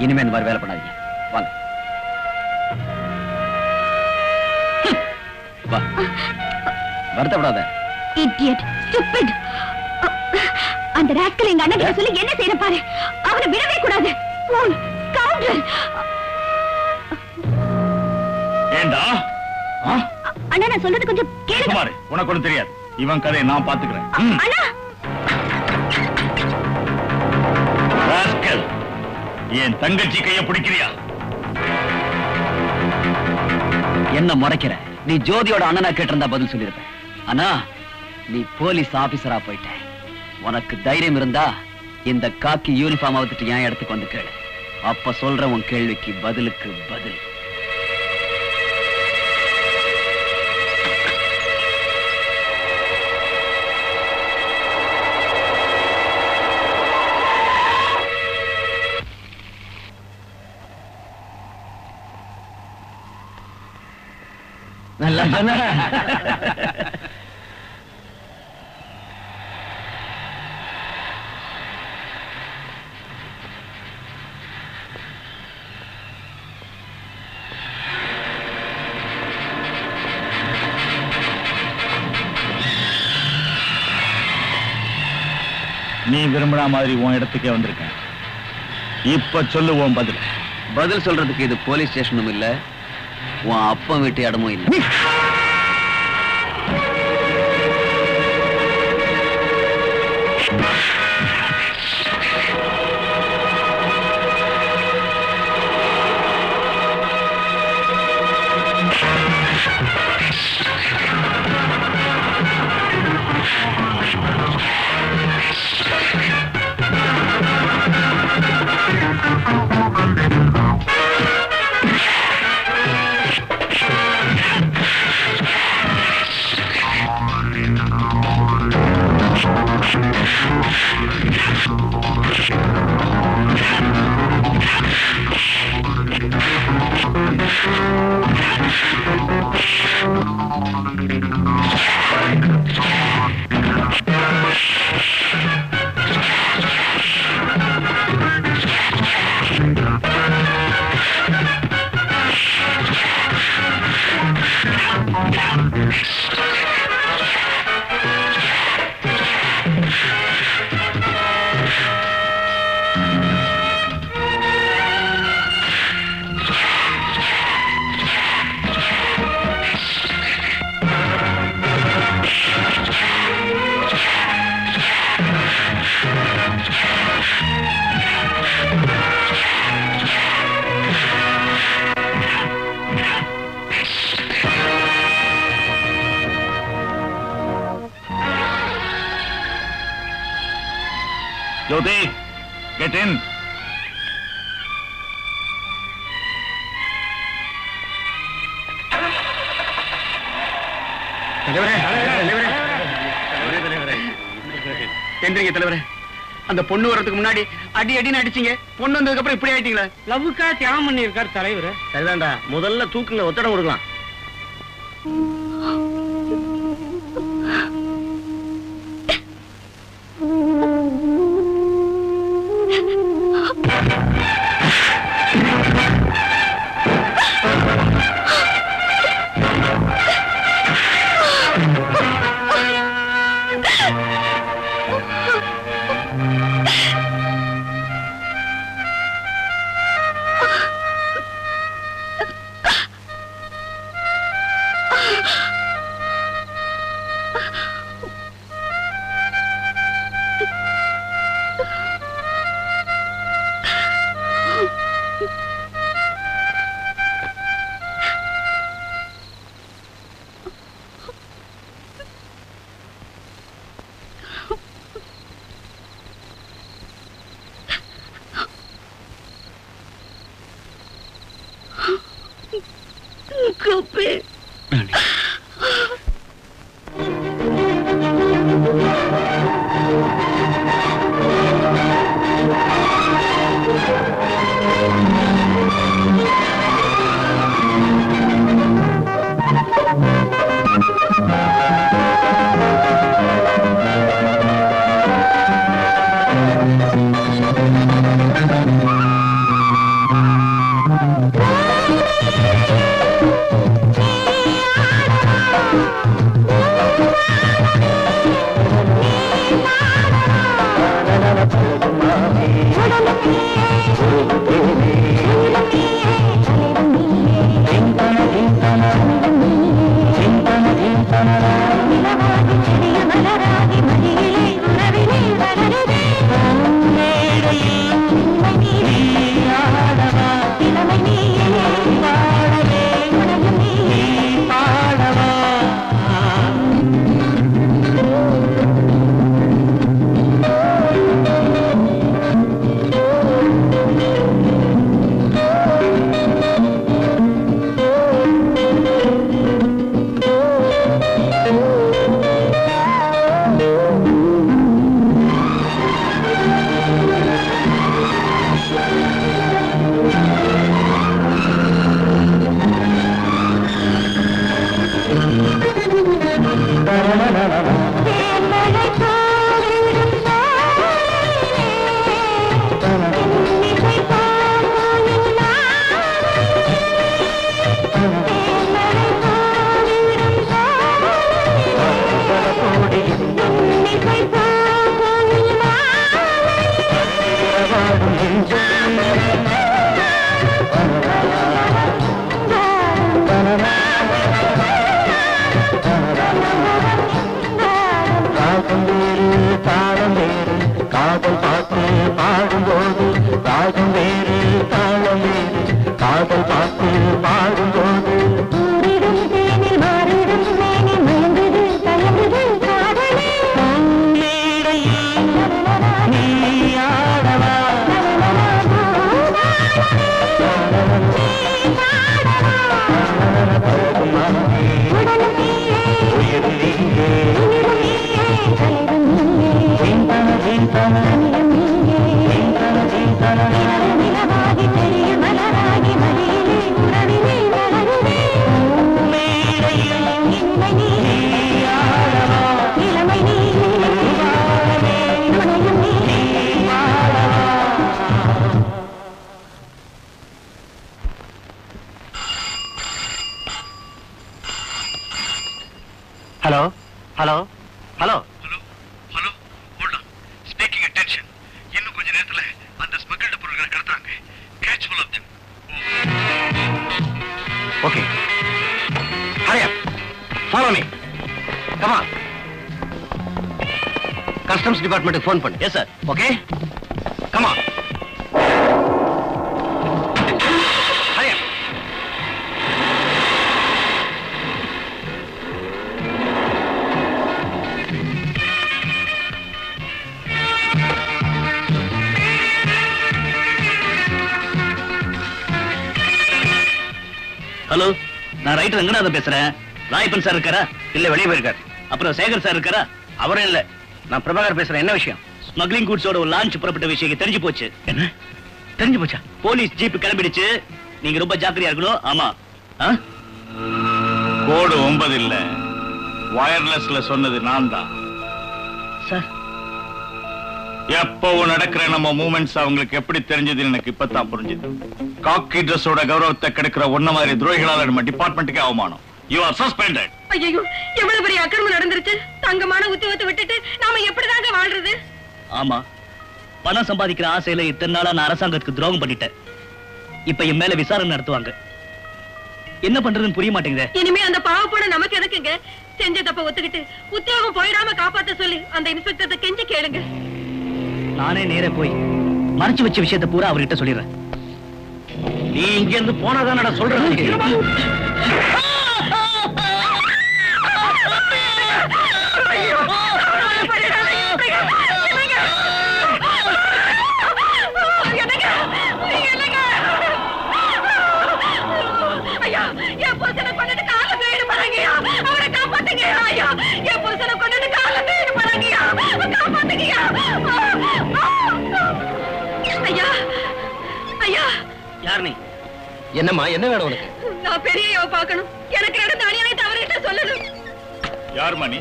இனிமே இந்த மாதிரி வேலை பண்ணாதீங்க. வாங்க. வா. வருத்தப்படாத Idiot. Stupid. அந்த ராஸ்கல் எங்க அண்ணன் கிட்ட சொல்லி என்ன செய்யற பாரு அவனை விடவே கூடாது Fool. Scoundrel. ஏண்டா? அண்ணா நான் சொல்றது கொஞ்சம் கேளுங்க சுமாரு உனக்கு ஒண்ணும் தெரியாது இவன் கதையை நான் பாத்துக்கிறேன். அண்ணா ராஸ்கல், என் தங்கச்சி கைய பிடிக்கிறியா என்ன முறைக்கிற நீ ஜோதியோட அண்ணனா கேட்டிருந்தா பதில் சொல்லிருப்ப ஆனா நீ போலீஸ் ஆபீசரா போயிட்ட உனக்கு தைரியம் இருந்தா இந்த காக்கி யூனிஃபார்ம் அவுத்துட்டு என் இடத்துக்கு வந்து கேளு. அப்ப சொல்ற உன் கேள்விக்கு பதிலுக்கு பதில். நல்லா நீ விரும்புற மாதிரி உன் இடத்துக்கே வந்திருக்கேன். இப்ப சொல்லுவோம் பதில். பதில் சொல்றதுக்கு இது போலீஸ் ஸ்டேஷனும் இல்ல. உன் அப்பன் வீட்டு இடமும் இல்ல. அந்த பொண்ணு வர்றதுக்கு முன்னாடி அடி அடின்னு அடிச்சீங்க. பொண்ணு வந்ததுக்கு அப்புறம் இப்படி ஆயிட்டீங்களா? லவ்வுக்கா தியாகம் பண்ணியிருக்கார் தலைவர். சரிதான்டா. முதல்ல தூக்குங்க ஒத்தடம் கொடுக்கலாம். டிபார்ட்மெண்ட்டுக்கு ஃபோன் பண்ணு. Yes sir okay comma hello நான் ரைட்டர் ரங்கநாதன் பேசுறேன். ராயப்பன் சார் இருக்காரா? இல்ல வெளியே போயிருக்காரு. அப்புறம் சேகர் சார் இருக்காரா? அவரும் இல்ல. நான் பிரபாகர் பேசுறேன். என்ன விஷயம்? ஸ்மக்லிங் கூட்ஸோட ஒரு லான்ச் புறப்பட்ட விஷயம் தெரிஞ்சு போச்சு. என்ன? தெரிஞ்சு போச்சா? போலீஸ் ஜீப் கிளம்பிடுச்சு. நீங்க ரொம்ப ஜாக்கிரதையா இருக்கணும். ஆமா? கோடு ஒன்பது இல்ல. வயர்லெஸ்ல சொன்னது நான் தான் சார். எப்பவும் நடக்கிற நம்ம மூமெண்ட்ஸ் அவங்களுக்கு எப்படி தெரிஞ்சதுன்னு எனக்கு இப்பதான் புரிஞ்சுது. காக்கி ட்ரெஸ்ஸோட கௌரவத்தை கெடுக்கிற ஒன்ன மாதிரி துரோகிகளால நம்ம டிபார்ட்மெண்ட்டுக்கே அவமானம். யூ ஆர் சஸ்பெண்டட் ஐயோ எவ்வளவு பெரிய அக்கிரமம் நடந்துருச்சு? தங்கமான உத்தியோகத்தை விட்டுட்டு நாம எப்படிதாங்க வாழ்றது? ஆமா. பணம் சம்பாதிக்கிற ஆசையில இத்தனை நாளா நான் அரசாங்கத்துக்கு துரோகம் பண்ணிட்டேன். இப்ப என் மேல விசாரணை நடத்துவாங்க. என்ன பண்றதுன்னு புரிய மாட்டேங்குதே. இனிமே அந்த பாவப்போட நமக்கு எதுக்குங்க? செஞ்ச தப்ப ஒத்துக்கிட்டு உத்தியோகம் போயிடாம காப்பாத்த சொல்லி அந்த இன்ஸ்பெக்டர் கெஞ்சி கேளுங்க. நானே நேரே போய் மறைச்சு வச்ச விஷயத்தை பூரா அவர்கிட்ட சொல்லிடுறேன். நீ இங்க இருந்து போனாதான் நான் சொல்றேன் நீ என்னம்மா என்ன வேணும் உனக்கு? நான் பெரியையாவை பார்க்கணும். எனக்கு நடந்த அநியாயத்தை அவர்கிட்ட சொல்லணும். யார் மணி?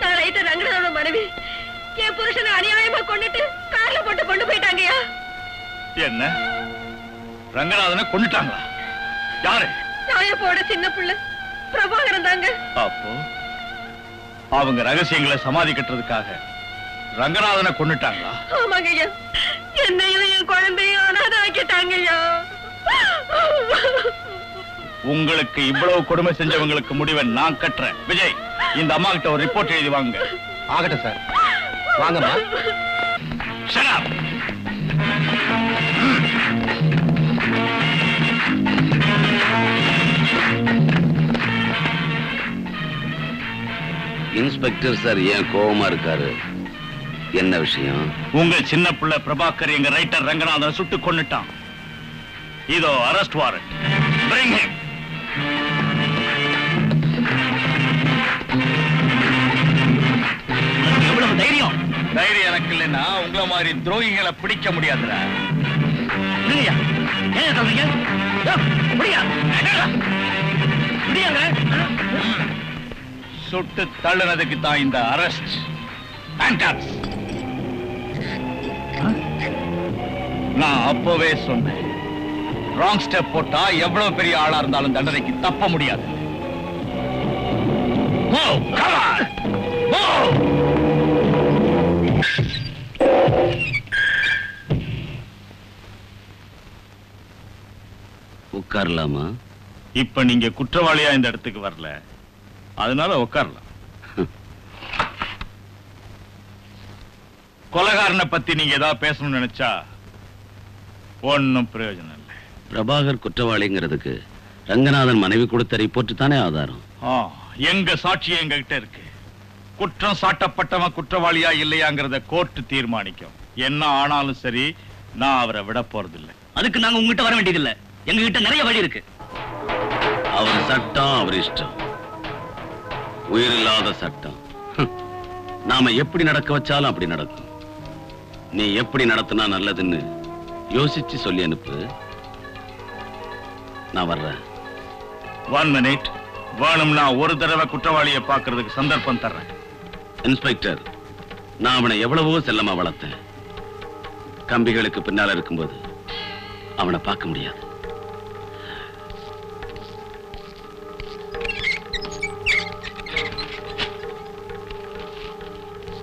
நான் ரைட்டர் ரங்கனோட மனைவி. என் புருஷனை அநியாயமா கொண்டுட்டு கார்ல போட்டு கொண்டு போயிட்டாங்கயா என்ன? ரங்கநாதனை கொண்டுட்டாங்களா யாரு? நாயப்போட சின்ன புள்ள. பிரபாகரன் தாங்க. அப்போ? அவங்க ரகசியங்களை சமாதி கட்டுறதுக்காக ரங்கநாதனை கொண்டுட்டாங்களா ஆமாங்க ஐயா என்னையும் என் குழந்தையும் அனாதாக்கிட்டாங்க ஐயா உங்களுக்கு இவ்வளவு கொடுமை செஞ்சவங்களுக்கு முடிவை நான் கட்டுறேன். விஜய் இந்த அம்மா கிட்ட ஒரு ரிப்போர்ட் எழுதி வாங்க ஆகட்டும் சார் வாங்கம்மா. Up! இன்ஸ்பெக்டர் சார் ஏன் கோவமா இருக்காரு? என்ன விஷயம்? உங்க சின்ன பிள்ளை பிரபாகர் எங்க ரைட்டர் ரங்கநாதன் சுட்டு கொன்னுட்டான். இதோ அரெஸ்ட் வாரண்ட் பிரிங் him. எவ்வளவு தைரியம்? தைரியம் எனக்கு இல்லைன்னா உங்களை மாதிரி துரோகிகளை பிடிக்க முடியாதுடா. இல்லையா? ஏன் சொல்றீங்க? முடியா முடியாங்க சுட்டு தள்ளுனதுக்கு தான் இந்த அரெஸ்ட் நான் அப்பவே சொன்னேன். ராங் ஸ்டெப் போட்டா எவ்வளவு பெரிய ஆளா இருந்தாலும் தண்டனைக்கு தப்ப முடியாது! உட்காரலாமா? இப்ப நீங்க குற்றவாளியா இந்த இடத்துக்கு வரல. அதனால உட்காரலாம். கொலகாரனை பத்தி நீங்க ஏதாவது பேசணும்னு நினைச்சா ஒன்னும் பிரயோஜனம் பிரபாகர் குற்றவாளிங்கிறதுக்கு ரங்கநாதன் மனைவி கொடுத்த ரிப்போர்ட் தானே ஆதாரம்? ஆ, எங்க சாட்சி எங்க கிட்ட இருக்கு? குற்றம் சாட்டப்பட்டவன் குற்றவாளியா இல்லையாங்கிறத கோர்ட் தீர்மானிக்கும். என்ன ஆனாலும் சரி நான் அவரை விட போறதில்லை. அதுக்கு நாங்க உங்ககிட்ட வர வேண்டியதில்ல. எங்க கிட்ட நிறைய வழி இருக்கு. அவர் சட்டம் அவர் இஷ்டம். உயிரில்லாத சட்டம். நாம எப்படி நடக்க வச்சாலும் அப்படி நடக்கும். நீ எப்படி நடத்தினா நல்லதுன்னு யோசிச்சு சொல்லி அனுப்பு. நான் வர்றேன். ஒன் மினிட் வேணும்னா ஒரு தடவை குற்றவாளியை பார்க்கிறதுக்கு சந்தர்ப்பம் தர்றேன். இன்ஸ்பெக்டர் நான் அவனை எவ்வளவோ செல்லமா வளர்த்தேன். கம்பிகளுக்கு பின்னால இருக்கும்போது அவனை பார்க்க முடியாது.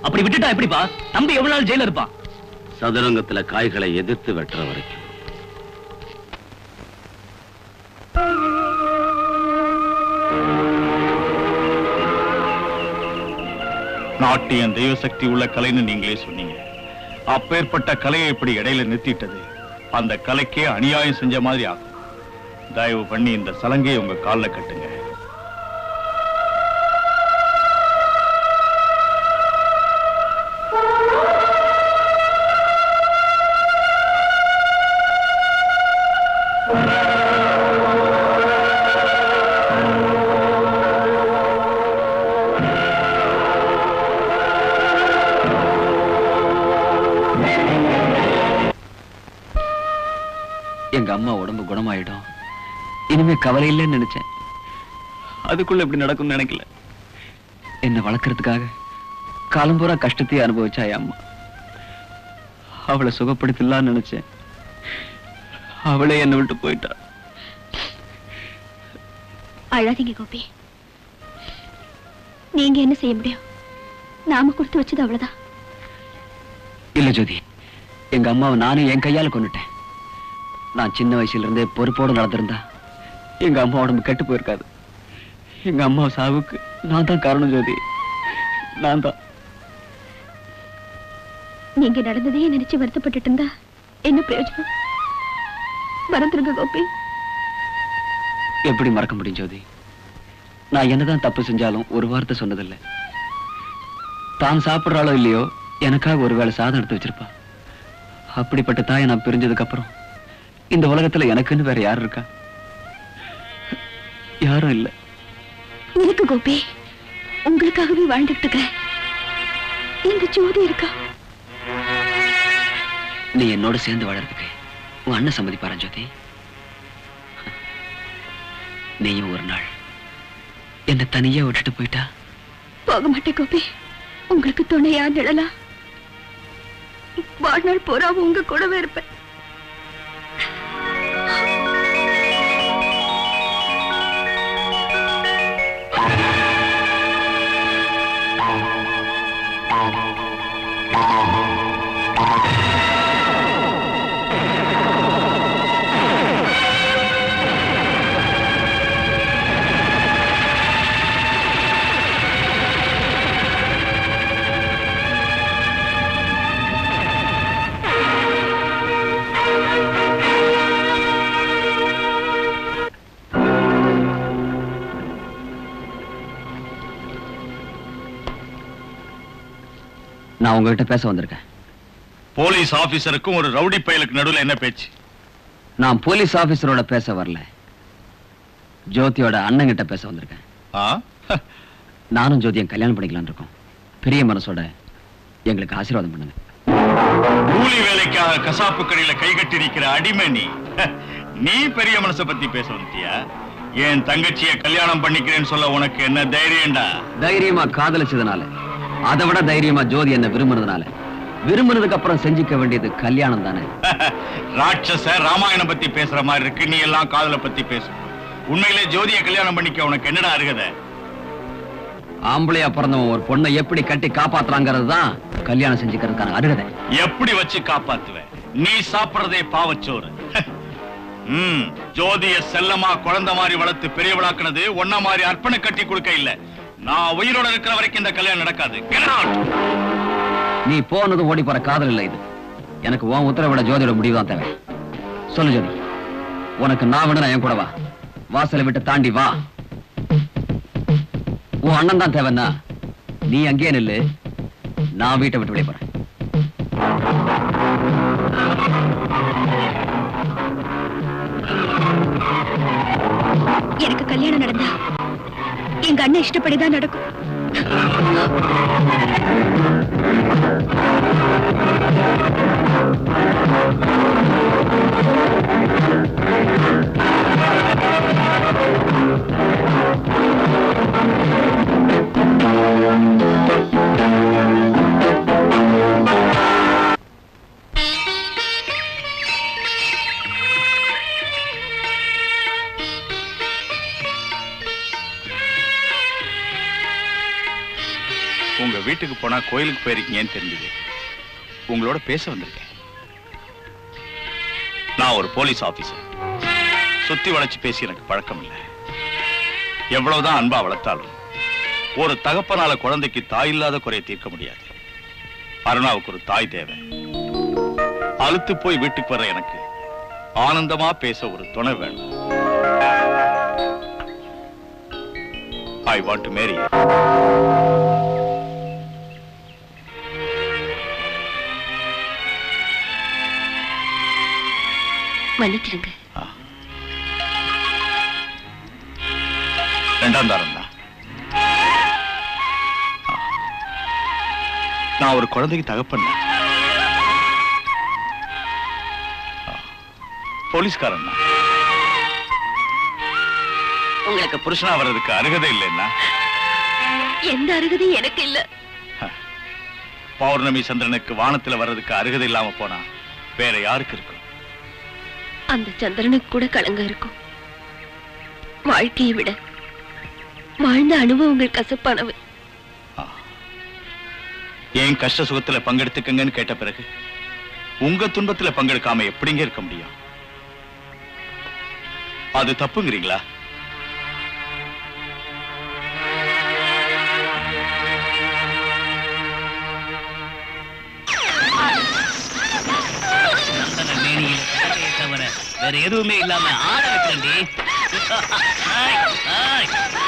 அப்படி விட்டுட்டா எப்படிப்பா? தம்பி எவ்வளவு நாள் ஜெயில இருப்பான்? சதுரங்கத்துல காய்களை எதிர்த்து வெட்டுற வரைக்கும். நாட்டியம் தெய்வ சக்தி உள்ள கலைன்னு நீங்களே சொன்னீங்க. அப்பேற்பட்ட கலையை இப்படி இடையில நிறுத்திட்டது அந்த கலைக்கே அநியாயம் செஞ்ச மாதிரி ஆகும். தயவு பண்ணி இந்த சலங்கையை உங்க கால்ல கட்டுங்க. கவலை இல்லைன்னு நினைச்சேன். அதுக்குள்ள இப்படி நடக்கும்னு நினைக்கல. என்ன வளர்க்கறதுக்காக காலம்பூரா கஷ்டத்தையே அனுபவிச்சா அம்மா. அவளை சுகப்படுத்தலாம்னு நினைச்சேன். அவளே என்னை விட்டு போயிட்டா. அழாதீங்க கோபி. நீங்க என்ன செய்ய முடியும்? நாம கொடுத்து வச்சது அவ்வளவுதான். இல்ல ஜோதி எங்க அம்மாவை நானே என் கையால கொண்டுட்டேன் நான் சின்ன வயசுல இருந்தே பொறுப்போடு நடந்திருந்தா எங்க அம்மா உடம்பு கெட்டு போயிருக்காது. எங்க அம்மா சாவுக்கு நான் தான் காரணம் ஜோதி. நான் தான். நீங்க நடந்ததையே நினைச்சு வருத்தப்பட்டுட்டு இருந்தா என்ன பிரயோஜனம்? மறந்துருங்க கோபி. எப்படி மறக்க முடியும் ஜோதி? நான் என்னதான் தப்பு செஞ்சாலும் ஒரு வார்த்தை சொன்னதில்லை. தான் சாப்பிடுறாளோ இல்லையோ எனக்காக ஒருவேளை சாதம் எடுத்து வச்சிருப்பா. அப்படிப்பட்ட தாயை நான் பிரிஞ்சதுக்கு அப்புறம் இந்த உலகத்துல எனக்குன்னு வேற யார் இருக்கா? யாரும் இல்ல. இருக்கு கோபி உங்களுக்காகவே வாழ்ந்துட்டு இருக்கிறேன் இந்த ஜோதி இருக்கா? நீ என்னோட சேர்ந்து வாழறதுக்கு உன் அண்ணன் சம்மதிப்பாரா ஜோதி? நீயும் ஒரு நாள் என்ன தனியா விட்டுட்டு போயிட்டா? போக மாட்டேன் கோபி. உங்களுக்கு துணையா நிழலா? வாழ்நாள் பூராவும் உங்க கூடவே இருப்பேன். நான் உங்ககிட்ட பேச வந்திருக்கேன். போலீஸ் ஆபீசருக்கும் ஒரு ரவுடி பயலுக்கு நடுவுல என்ன பேச்சு? நான் போலீஸ் ஆபீசரோட பேச வரல. ஜோதியோட அண்ணங்கிட்ட பேச வந்திருக்கேன்? நானும் ஜோதியும் கல்யாணம் பண்ணிக்கலாம்னு இருக்கோம். பெரிய மனசோட எங்களுக்கு ஆசீர்வாதம் பண்ணுங்க. கூலி வேலைக்காக கசாப்பு கடையில கைகட்டி நிக்கிற அடிமை நீ. நீ பெரிய மனசை பத்தி பேச வந்துட்டியா? என் தங்கச்சிய கல்யாணம் பண்ணிக்கிறேன்னு சொல்ல உனக்கு என்ன தைரியம்டா? தைரியமா காதலிச்சதுனால. அதை விட தைரியமா ஜோதி என்ன விரும்புனதுனால. விரும்பினதுக்கு அப்புறம் செஞ்சுக்க வேண்டியது கல்யாணம் தானே. ராட்சச ராமாயணம் பத்தி பேசுற மாதிரி இருக்கு. நீ எல்லாம் காதல பத்தி பேசு. உண்மையிலே ஜோதிய கல்யாணம் பண்ணிக்க உனக்கு என்னடா அருகதை? ஆம்பளையா பிறந்தவன் ஒரு பொண்ணை எப்படி கட்டி காப்பாத்துறாங்கிறது தான் கல்யாணம் செஞ்சுக்கிறதுக்கான அருகதை. எப்படி வச்சு காப்பாத்துவ? நீ சாப்பிடுறதே பாவச்சோறு. ஜோதிய செல்லமா குழந்தை மாதிரி வளர்த்து பெரியவளாக்குனது ஒன்ன மாதிரி அர்ப்பணை கட்டி கொடுக்க இல்ல. நான் உயிரோட இருக்கிற வரைக்கும் இந்த கல்யாணம் நடக்காது. Get out! நீ போனது ஓடி போற காதல் இல்லை இது. எனக்கு உன் உத்தரவிட ஜோதியோட முடிவு தான் தேவை. சொல்லு ஜோதி. உனக்கு நான் விட நான் என் கூட வா. வாசலை விட்டு தாண்டி வா. உன் அண்ணன் தான் தேவைன்னா நீ அங்கேயே நில்லு. நான் வீட்டை விட்டு வெளியே போறேன். எனக்கு கல்யாணம் நடந்தா எங்க அண்ணன் இஷ்டப்படிதான் நடக்கும் Thank you. வீட்டுக்கு போனா கோயிலுக்கு போயிருக்கீங்கன்னு தெரிஞ்சது. உங்களோட பேச வந்திருக்கேன். நான் ஒரு போலீஸ் ஆபீசர். சுத்தி வளைச்சு பேசி எனக்கு பழக்கம் இல்லை எவ்வளவுதான் அன்பா வளர்த்தாலும் ஒரு தகப்பனால குழந்தைக்கு தாய் இல்லாத குறையை தீர்க்க முடியாது. அருணாவுக்கு ஒரு தாய் தேவை. அழுத்து போய் வீட்டுக்கு வர எனக்கு ஆனந்தமா பேச ஒரு துணை வேணும். ஐ வாண்ட் டு மேரி மன்னிச்சிடுங்க ரெண்டாம் தாரம் தான் நான் ஒரு குழந்தைக்கு தகப்பன். ஆ. போலீஸ்காரன் தான். உங்களுக்கு புருஷனா வர்றதுக்கு அருகதை இல்லைன்னா? எந்த அருகதை எனக்கு இல்ல. பௌர்ணமி சந்திரனுக்கு வானத்துல வர்றதுக்கு அருகதை இல்லாம போனா வேற யாருக்கு இருக்கும்? அந்த சந்திரனுக்கு கூட கலங்க இருக்கும். வாழ்க்கையை விட வாழ்ந்த அனுபவங்கள் கசப்பானவை. ஏன் கஷ்ட சுகத்துல பங்கெடுத்துக்கங்கன்னு கேட்ட பிறகு உங்க துன்பத்துல பங்கெடுக்காம எப்படிங்க இருக்க முடியும்? அது தப்புங்கிறீங்களா? வேற எதுவுமே இல்லாம ஆட வைக்கிறேன்டி.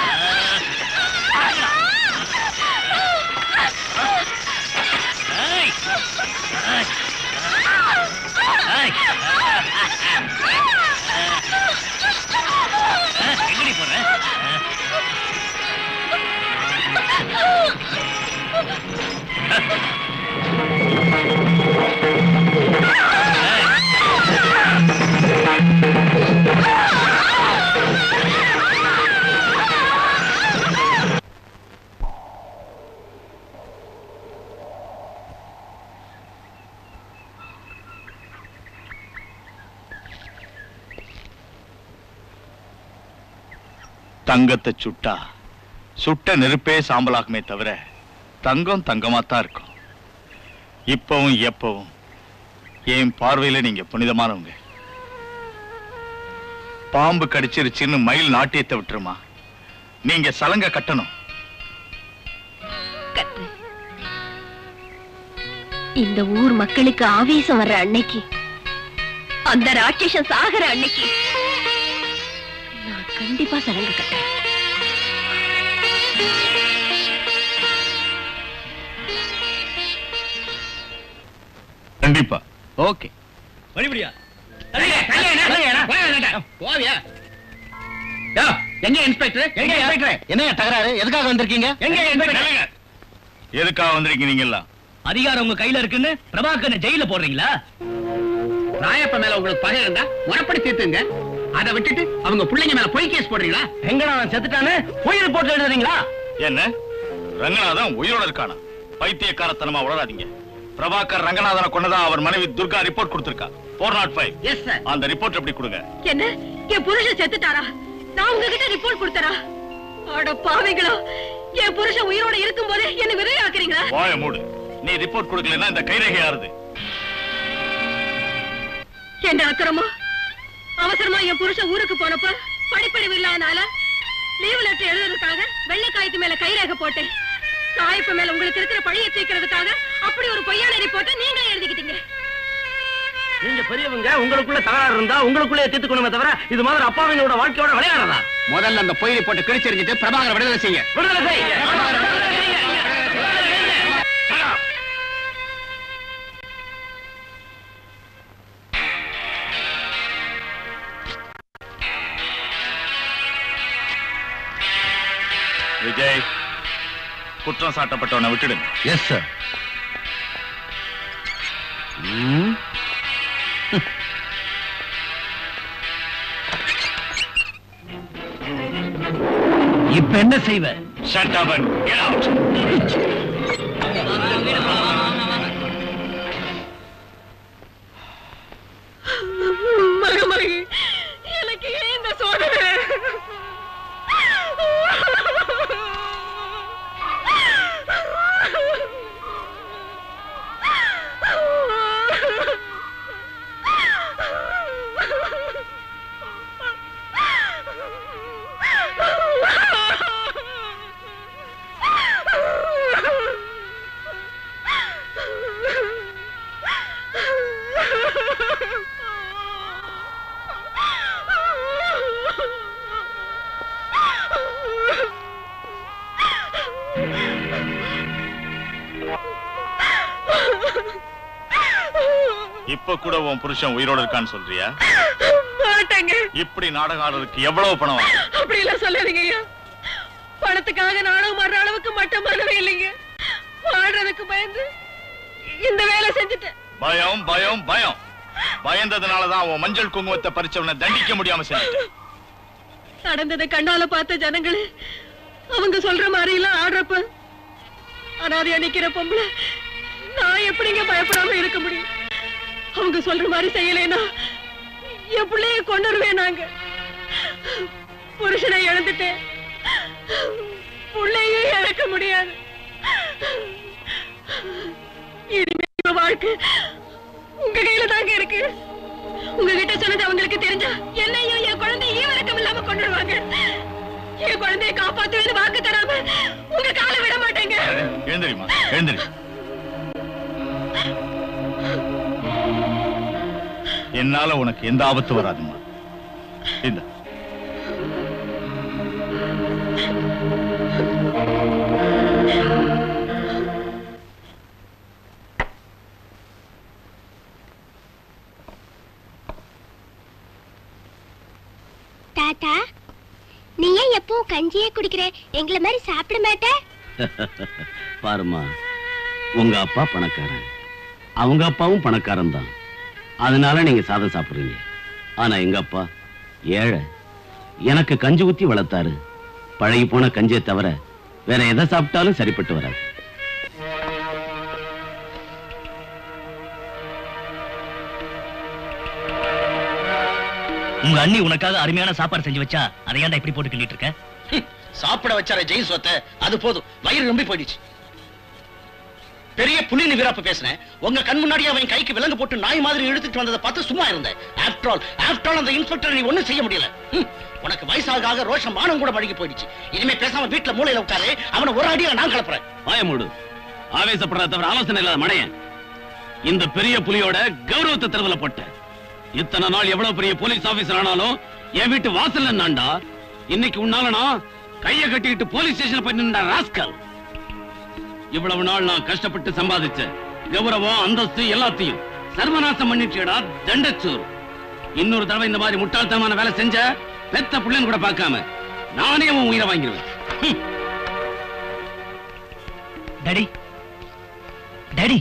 தங்கத்தை சுட்டா சுட்ட நெருப்பே சாம்பலாகுமே தவிர தங்கம் தங்கமாத்தான் இருக்கும். இப்பவும் எப்பவும் என் பார்வையில நீங்க புனிதமானவங்க. பாம்பு கடிச்சிருச்சுன்னு மயில் நாட்டியத்தை விட்டுருமா? நீங்க சலங்க கட்டணும். இந்த ஊர் மக்களுக்கு ஆவேசம் வர்ற அன்னைக்கு அந்த ராட்சசன் சாகிற அன்னைக்கு கண்டிப்பா சலங்க கட்டுறேன் கண்டிப்பா. ஓகே. வழிபடியா போவியா? எங்க இன்ஸ்பெக்டர்? எங்க இன்ஸ்பெக்டர்? என்ன தகராறு? எதுக்காக வந்திருக்கீங்க? எங்க இன்ஸ்பெக்டர்? எதுக்காக வந்திருக்கீங்க எல்லாம் அதிகாரம் உங்க கையில இருக்குன்னு பிரபாகரனை ஜெயில போடுறீங்களா? ராயப்ப மேல உங்களுக்கு பகை இருந்தா முறைப்படி தீர்த்துங்க. அதை விட்டுட்டு அவங்க பிள்ளைங்க மேல பொய் கேஸ் போடுறீங்களா? எங்கடா அவன் செத்துட்டான்னு பொய் ரிப்போர்ட் எழுதுறீங்களா? என்ன? ரங்கநாதன் உயிரோட இருக்கானா? பைத்தியக்காரத்தனமா உளராதீங்க பிரபாகர் ரங்கநாதனை கொண்டதா அவர் மனைவி Durga report கொடுத்திருக்கா? Four nought five yes sir அந்த ரிப்போர்ட் எப்படி கொடுங்க? என்ன? என் புருஷன் செத்துட்டாரா? நான் உங்ககிட்ட ரிப்போர்ட் கொடுத்தரா அட பாவிங்களா என் புருஷன் உயிரோட இருக்கும் போதே என்ன விரையாக்குறீங்களா வாய மூடு. நீ ரிப்போர்ட் கொடுக்கலன்னா இந்த கைரேகை யாருது? என்ன அக்கிரமம்? அவசரமா என் புருஷன் ஊருக்கு போனப்ப படிப்பறிவு இல்லாதனால லீவ் லெட்டர் எழுதுறதுக்காக வெள்ளை காயத்து மேல கைரேகை போட்டேன். சாயப்பு மேல உங்களுக்கு இருக்கிற பழிய தீர்க்கிறதுக்காக அப்படி ஒரு பொய்யான ரிப்போர்ட்டை நீங்களே எழுதிக்கிட்டீங்க. நீங்க பெரியவங்க உங்களுக்குள்ள தகராறு இருந்தா உங்களுக்குள்ளே தீர்த்துக்கணுமே தவிர இது மாதிரி அப்பாவினோட வாழ்க்கையோட விளையாடலாம் முதல்ல அந்த பொய் ரிப்போர்ட்டை கிழிச்செறிஞ்சிட்டு பிரபாகர விடுதலை செய்ய விடுதலை செய் விஜய் குற்றம் சாட்டப்பட்டவனை விட்டுடுங்க. எஸ் சார் இப்ப என்ன செய்வ? Out. புருஷன் உயிரோட இருக்கான்னு சொல்றியா? மாட்டேங்க. இப்படி நாடகம் ஆடுறதுக்கு எவ்வளவு பணம்? அப்படி எல்லாம் சொல்லாதீங்க ஐயா. பணத்துக்காக நானும் மற அளவுக்கு மட்டமானவே இல்லைங்க. வாழ்றதுக்கு பயந்து இந்த வேலை செஞ்சுட்டேன். பயம் பயம் பயம். பயந்ததுனாலதான் உன் மஞ்சள் குங்குமத்தை பறிச்சவனை தண்டிக்க முடியாம செஞ்சுட்டேன். நடந்ததை கண்ணால பார்த்த ஜனங்களே அவங்க சொல்ற மாதிரி எல்லாம் ஆடுறப்ப அனாதையா நிக்கிற பொம்பளை நான் எப்படிங்க பயப்படாம இருக்க முடியும்? அவங்க சொல்ற மாதிரி செய்யலைன்னா என் பிள்ளைய கொண்டுருவேன் நாங்க. புருஷனை இழந்துட்டேன் பிள்ளையும் இழக்க முடியாது. இனிமே வாழ்க்கை உங்க கையில தாங்க இருக்கு. உங்ககிட்ட சொன்னது அவங்களுக்கு தெரிஞ்சா என்னையும் என் குழந்தைய ஈவரக்கம் இல்லாம கொண்டுடுவாங்க என் குழந்தைய காப்பாத்துவேன்னு வாக்கு தராம உங்க காலை விட மாட்டேங்க. எழுந்திரிமா எழுந்திரி என்னால உனக்கு எந்த ஆபத்து வராதுமா? இந்த. தாத்தா நீ ஏன் எப்பவும் கஞ்சியே குடிக்கிற? எங்களை மாதிரி சாப்பிட மாட்ட? பாருமா உங்க அப்பா பணக்காரன். அவங்க அப்பாவும் பணக்காரன் தான். அதனால நீங்க சாதம் சாப்பிடுறீங்க. ஆனா எங்க அப்பா ஏழை. எனக்கு கஞ்சி ஊத்தி வளர்த்தாரு. பழகி போன கஞ்சியை தவிர வேற எதை சாப்பிட்டாலும் சரிப்பட்டு வராது. உங்க அண்ணி உனக்காக அருமையான சாப்பாடு செஞ்சு வச்சா அதை ஏன்டா இப்படி போட்டு கிள்ளிட்டு இருக்க? சாப்பிட வச்சார ஜெயின் சொத்த. அது போதும். வயிறு நம்பி போயிடுச்சு. பெரிய புண்ணிய வீரப்ப பேசுறேன். உங்க கண் முன்னாடி அவன் கைக்கு விலங்கு போட்டு நாய் மாதிரி இழுத்துட்டு வந்ததை பார்த்து சும்மா இருந்தேன் ஆஃப்டர் ஆல் ஆஃப்டர் ஆல் அந்த இன்ஸ்பெக்டர் நீ ஒண்ணும் செய்ய முடியல. உனக்கு வயசாக ரோஷம் மானம் கூட பழகி போயிடுச்சு. இனிமே பேசாம வீட்டுல மூலையில உட்காரு. அவனை ஒரு அடியில நான் கிளப்புறேன் வாய மூடு. தவிர ஆலோசனை இல்லாத மடையன். இந்த பெரிய புலியோட கௌரவத்தை தெருவில் போட்ட இத்தனை நாள் எவ்வளவு பெரிய போலீஸ் ஆபீசர் ஆனாலும் என் வீட்டு வாசல்ல நான்டா இன்னைக்கு உன்னால நான் கையை கட்டிக்கிட்டு போலீஸ் ஸ்டேஷன் போய் நின்றா ராஸ்கல். இவ்வளவு நாள் நான் கஷ்டப்பட்டு சம்பாதிச்ச கௌரவம் அந்தஸ்து எல்லாத்தையும் சர்வநாசம் பண்ணிட்டியடா தண்டச்சோர் இன்னொரு தடவை இந்த மாதிரி முட்டாள்தனமான வேலை செஞ்ச பெத்த பிள்ளைன்னு கூட பார்க்காம நானே உன் உயிரை வாங்கிடுவேன். டாடி. டாடி.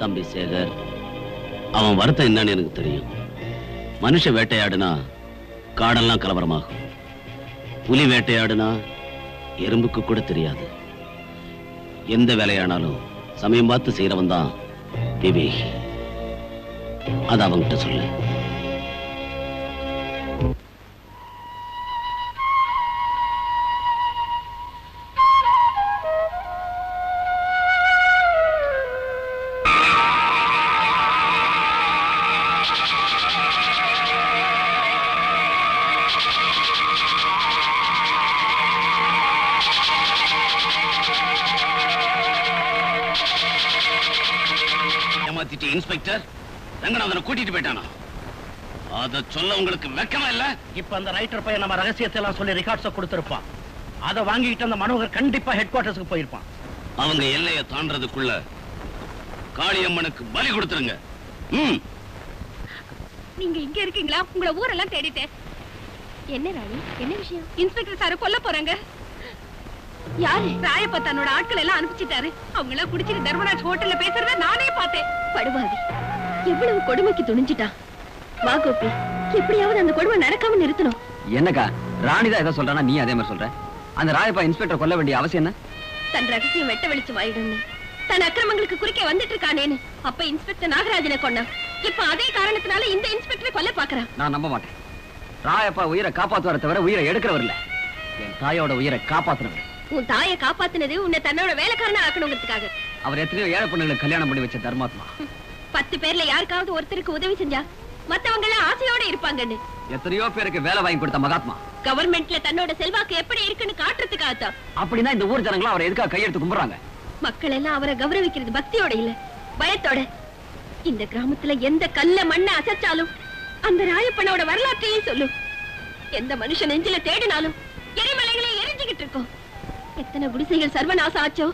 தம்பி சேகர் அவன் வருத்தம் என்னன்னு எனக்கு தெரியும். மனுஷ வேட்டையாடுனா காடெல்லாம் கலவரமாகும். புலி வேட்டையாடுனா எறும்புக்கு கூட தெரியாது. எந்த வேலையானாலும் சமயம் பார்த்து செய்யறவன் தான் விவேகி. அது அவன்கிட்ட சொல்லு. உங்களுக்கு வெக்கமா இல்ல? இப்ப அந்த ரைட்டர் பையன் நம்ம ரகசியத்தை எல்லாம் சொல்லி ரெக்கார்ட்ஸ கொடுத்திருப்பான். அதை வாங்கிட்டு அந்த மனோகர் கண்டிப்பா ஹெட் குவார்டர்ஸ்க்கு போயிருப்பான். அவங்க எல்லையை தாண்டறதுக்குள்ள காளியம்மனுக்கு பலி கொடுத்துருங்க. ம். நீங்க இங்க இருக்கீங்களா? உங்களை ஊரெல்லாம் தேடிட்டேன். என்ன ராணி? என்ன விஷயம்? இன்ஸ்பெக்டர் சார கொல்ல போறாங்க. யாரு? ராயப்பா தன்னோட ஆட்கள் எல்லாம் அனுப்பிச்சிட்டாரு. அவங்க எல்லாம் குடிச்சிட்டு தர்மராஜ் ஹோட்டல்ல பேசுறத நானே பார்த்தேன். படுவாவி எவ்வளவு கொடுமைக்கு துணிஞ்சிட்டான். வா கோபி. எப்படியாவது அந்த கொடுமை நடக்காம நிறுத்தணும். என்னக்கா ராணி தான் ஏதோ சொல்றானா நீ அதே மாதிரி சொல்ற? அந்த ராயப்பா இன்ஸ்பெக்டர் கொல்ல வேண்டிய அவசியம் என்ன? தன் ரகசியம் வெட்ட வெளிச்சு வாயிடும்னு தன் அக்கிரமங்களுக்கு குறுக்கே வந்துட்டு இருக்கானேன்னு. அப்ப இன்ஸ்பெக்டர் நாகராஜனை கொண்டான் இப்ப அதே காரணத்தினால இந்த இன்ஸ்பெக்டரை கொல்ல பாக்குறான் நான் நம்ப மாட்டேன். ராயப்பா உயிரை காப்பாத்துவார தவிர உயிரை எடுக்கிறவர் இல்ல என் தாயோட உயிரை காப்பாத்துறவர் உன் தாயை காப்பாத்துனது உன்னை தன்னோட வேலைக்காரனா ஆக்கணுங்கிறதுக்காக. அவர் எத்தனையோ ஏழை பொண்ணுங்களுக்கு கல்யாணம் பண்ணி வச்ச தர்மாத்மா. பத்து பேர்ல யாருக்காவது ஒருத்தருக்கு உதவி செஞ்சா மத்தவங்க எல்லாம் ஆசையோட இருப்பாங்கன்னு. எத்தனையோ பேருக்கு வேலை வாங்கி கொடுத்த மகாத்மா. கவர்மெண்ட்ல தன்னோட செல்வாக்கு எப்படி இருக்குன்னு காட்டுறதுக்காகத்தான் அப்படின்னா இந்த ஊர் ஜனங்களும் அவரை எதுக்காக கையெடுத்து கும்பிடுறாங்க? மக்கள் எல்லாம் அவரை கௌரவிக்கிறது பக்தியோட இல்ல பயத்தோட. இந்த கிராமத்துல எந்த கல்ல மண்ணை அசைச்சாலும் அந்த ராயப்பனோட வரலாற்றையும் சொல்லும். எந்த மனுஷன் நெஞ்சில தேடினாலும் எரிமலைகளை எரிஞ்சுகிட்டு இருக்கோம். எத்தனை குடிசைகள் சர்வநாசம் ஆச்சோ?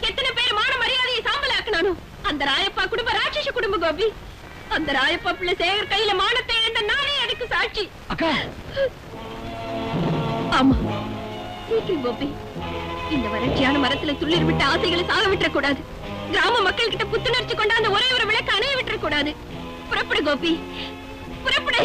எத்தனை பேர் மான மரியாதையை சாம்பலாக்குனானோ? அந்த ராயப்பா குடும்ப ராட்சச குடும்ப கோபி. அந்த ராயப்பா பிள்ளை சேகர் கையில மானத்தை இழந்த நானே அதுக்கு சாட்சி. அக்கா. ஆமா. சீக்கிரம் கோபி இந்த வறட்சியான மரத்துல துளிர் விட்ட ஆசைகளை சாக விட்டுற கூடாது கிராம மக்கள் கிட்ட புத்துணர்ச்சி கொண்டாந்த ஒரே ஒரு விளக்கு அணைய விட்டுற கூடாது புறப்படு கோபி. புறப்படு.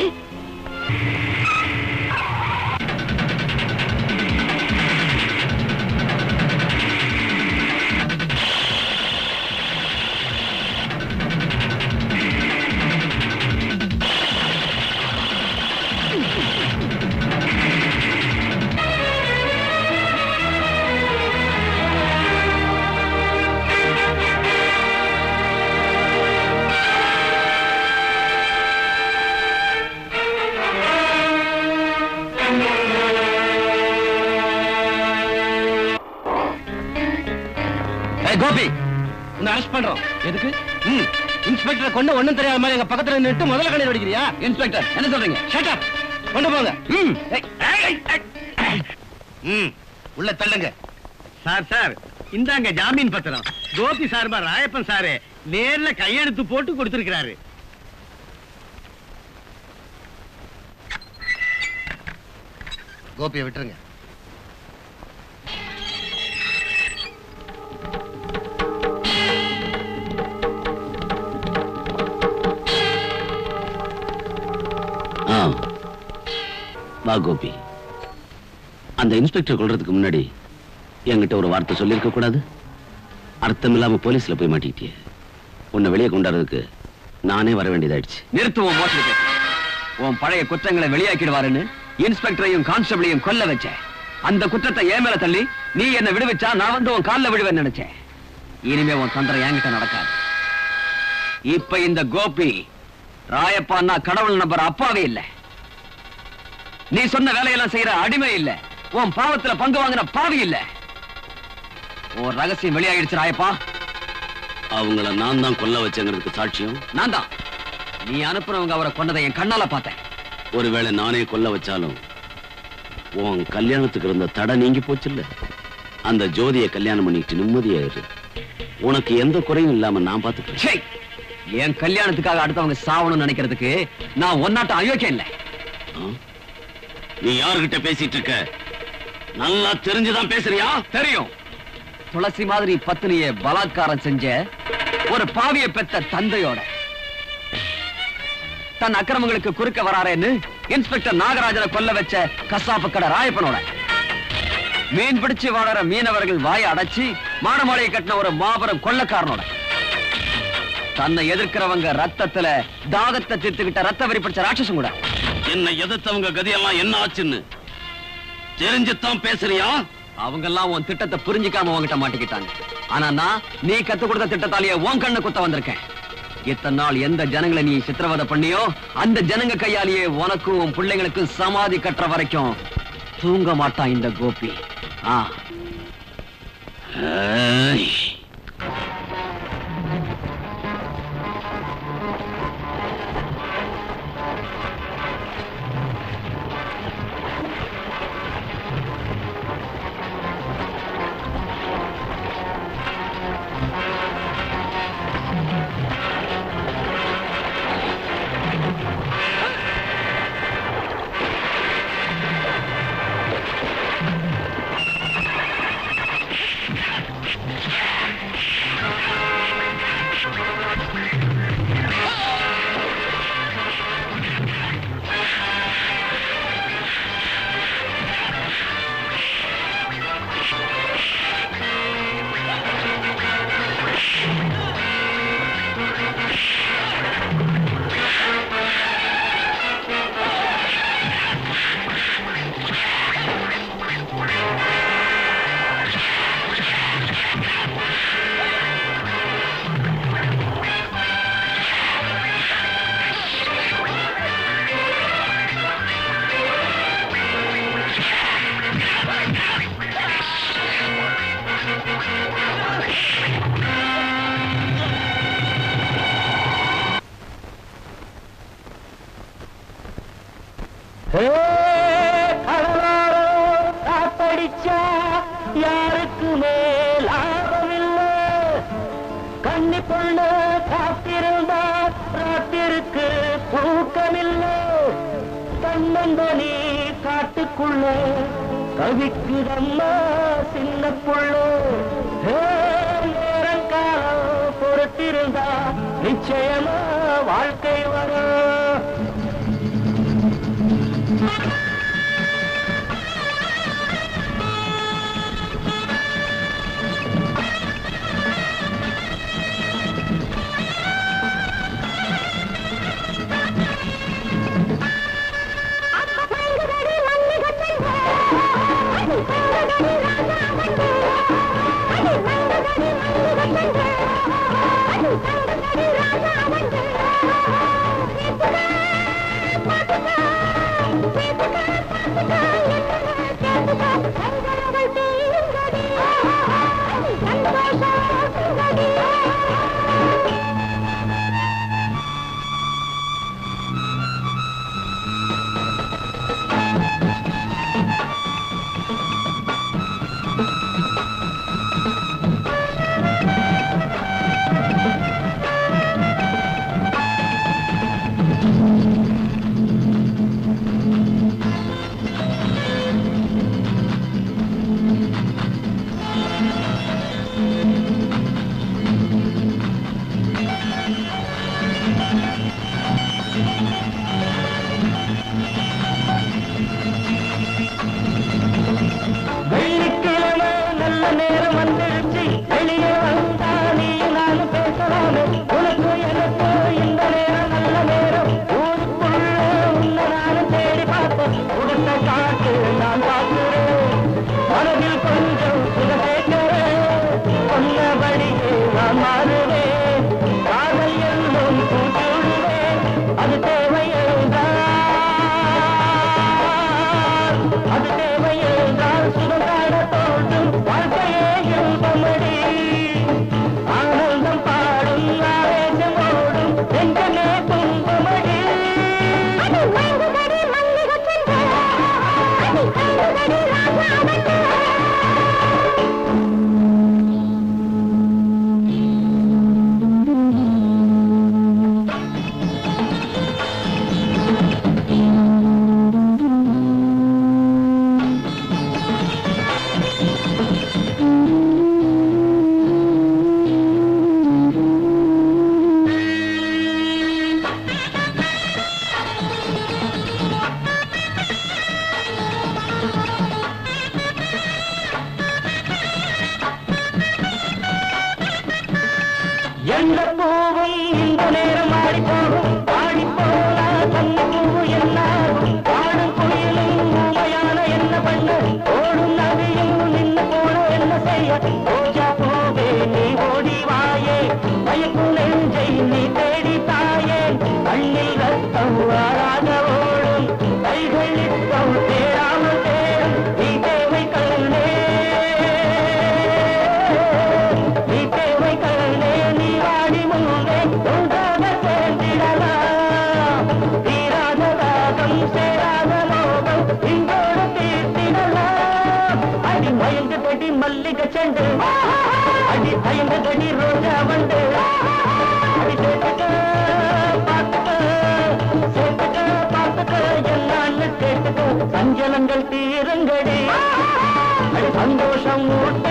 இன்ஸ்பெக்டரை கொண்டு ஒண்ணும் தெரியாத மாதிரி எங்க பக்கத்துல நின்று முதல்ல கண்ணீர் அடிக்கிறியா இன்ஸ்பெக்டர் என்ன சொல்றீங்க? ஷட் அப் கொண்டு போங்க. ம். ம் உள்ள தள்ளுங்க. சார் சார் இந்தாங்க ஜாமீன் பத்திரம். கோபி சார்பா ராயப்பன் சாரு நேர்ல கையெழுத்து போட்டு கொடுத்திருக்கிறாரு. கோபியை விட்டுருங்க. வா கோபி. அந்த இன்ஸ்பெக்டர் கொல்றதுக்கு முன்னாடி என்கிட்ட ஒரு வார்த்தை சொல்லியிருக்க கூடாது? அர்த்தம் இல்லாம போலீஸ்ல போய் மாட்டிக்கிட்டிய. உன்னை வெளியே கொண்டாடுறதுக்கு நானே வர வேண்டியதாயிடுச்சு. நிறுத்துவோம் மோசடி உன் பழைய குற்றங்களை வெளியாக்கிடுவாருன்னு இன்ஸ்பெக்டரையும் கான்ஸ்டபிளையும் கொல்ல வச்சேன். அந்த குற்றத்தை ஏன் மேல தள்ளி நீ என்ன விடுவிச்சா நான் வந்து உன் கால்ல விடுவேன்னு நினைச்சேன். இனிமே உன் தந்திரம் என்கிட்ட நடக்காது. இப்ப இந்த கோபி ராயப்பான்னா கடவுள் நம்பர் அப்பாவே இல்ல. நீ சொன்ன வேலையெல்லாம் செய்யற அடிமை இல்ல. உன் பாவத்துல பங்கு வாங்கின பாவி இல்ல. உன் ரகசியம் வெளியாகிடுச்சு ராயப்பா. அவங்கள நான் தான் கொல்ல வச்சேங்கிறதுக்கு சாட்சியம்? நான் தான். நீ அனுப்புனவங்க அவரை கொன்னதை என் கண்ணால பார்த்தேன். ஒருவேளை நானே கொல்ல வச்சாலும் உன் கல்யாணத்துக்கு இருந்த தடை நீங்கி போச்சுல்ல? அந்த ஜோதியை கல்யாணம் பண்ணிட்டு நிம்மதியா இரு உனக்கு எந்த குறையும் இல்லாம நான் பாத்துக்கிறேன்! என் கல்யாணத்துக்காக அடுத்தவங்க சாவணும்னு நினைக்கிறதுக்கு நான் ஒன்னாட்டம் அயோக்கியம் இல்ல? நீ யாருகிட்ட பேசிட்டு இருக்க? நல்லா தெரிஞ்சுதான் பேசுறியா? தெரியும். துளசி மாதிரி பத்தினிய பலாத்காரம் செஞ்ச ஒரு பாவிய பெத்த தந்தையோட. தன் அக்கிரமங்களுக்கு குறுக்க வராரேன்னு இன்ஸ்பெக்டர் நாகராஜனை கொல்ல வச்ச கசாப்பு கடை ராயப்பனோட. மீன் பிடிச்சு வாழற மீனவர்கள் வாயை அடைச்சு மானமாளையை கட்டின ஒரு மாபெரும் கொள்ளக்காரனோட. தன்னை எதிர்க்கிறவங்க ரத்தத்துல தாகத்தை தீர்த்துக்கிட்ட ரத்த வரி பிடிச்ச ராட்சசம் கூட. என்னை எதிர்த்தவங்க கதியெல்லாம் என்ன ஆச்சுன்னு தெரிஞ்சுத்தான் பேசுறியா? அவங்கெல்லாம் உன் திட்டத்தை புரிஞ்சுக்காம உங்ககிட்ட மாட்டிக்கிட்டாங்க. ஆனா நான் நீ கத்து கொடுத்த திட்டத்தாலேயே உன் கண்ணு குத்த வந்திருக்கேன். இத்தனை நாள் எந்த ஜனங்களை நீ சித்திரவதை பண்ணியோ அந்த ஜனங்க கையாலேயே உனக்கும் உன் பிள்ளைங்களுக்கும் சமாதி கட்டுற வரைக்கும் தூங்க மாட்டான் இந்த கோபி. ஆ. வந்தோனே காட்டுக்குள்ள கவிக்குதம்மா சின்ன புள்ளோ நேரங்காலம் பொறுத்திருந்தா நிச்சயமா வாழ்க்கை வரும். ஓட்ட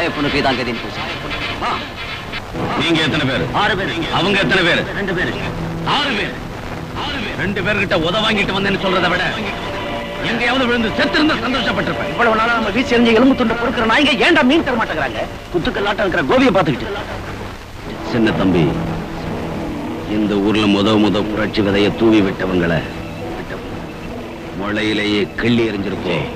அந்த லாயப்பனுக்கு தான் கதின்னு நீங்க எத்தனை பேர்? ஆறு பேர். அவங்க எத்தனை பேர்? ரெண்டு பேரு. ஆறு பேர். ரெண்டு பேர்கிட்ட உத வாங்கிட்டு வந்தேன்னு சொல்றதை விட எங்கேயாவது விழுந்து செத்து இருந்தா சந்தோஷப்பட்டிருப்பேன். இவ்வளவு நாளா நம்ம வீசி எறிஞ்ச எலும்பு துண்டை பொறுக்கிற நாய்ங்க ஏன்டா மீன் தர மாட்டேங்கிறாங்க? குத்துக்கல்லாட்டம் இருக்கிற கோபியை பார்த்துக்கிட்டு. சின்ன தம்பி இந்த ஊர்ல முத முத புரட்சி விதைய தூவி விட்டவங்கள முளையிலேயே கிள்ளி எறிஞ்சிருக்கோம்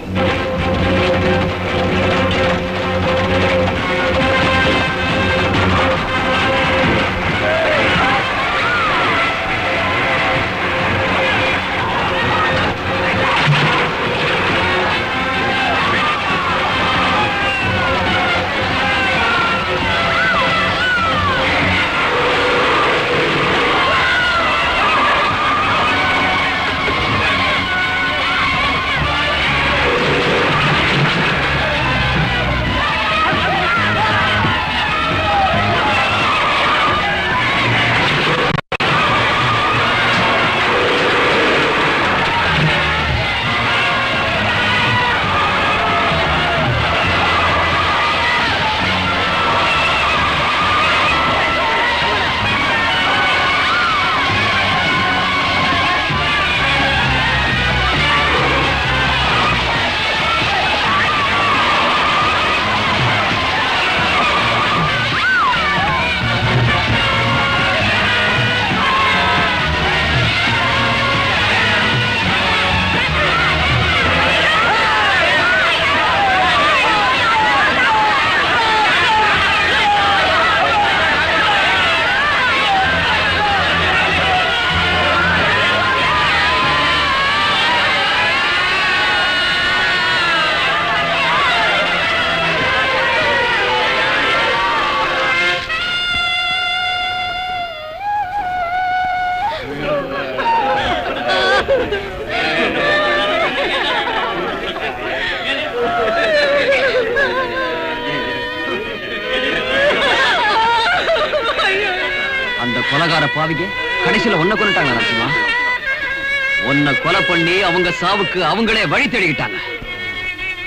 அவங்க சாவுக்கு அவங்களே வழி தேடிக்கிட்டாங்க.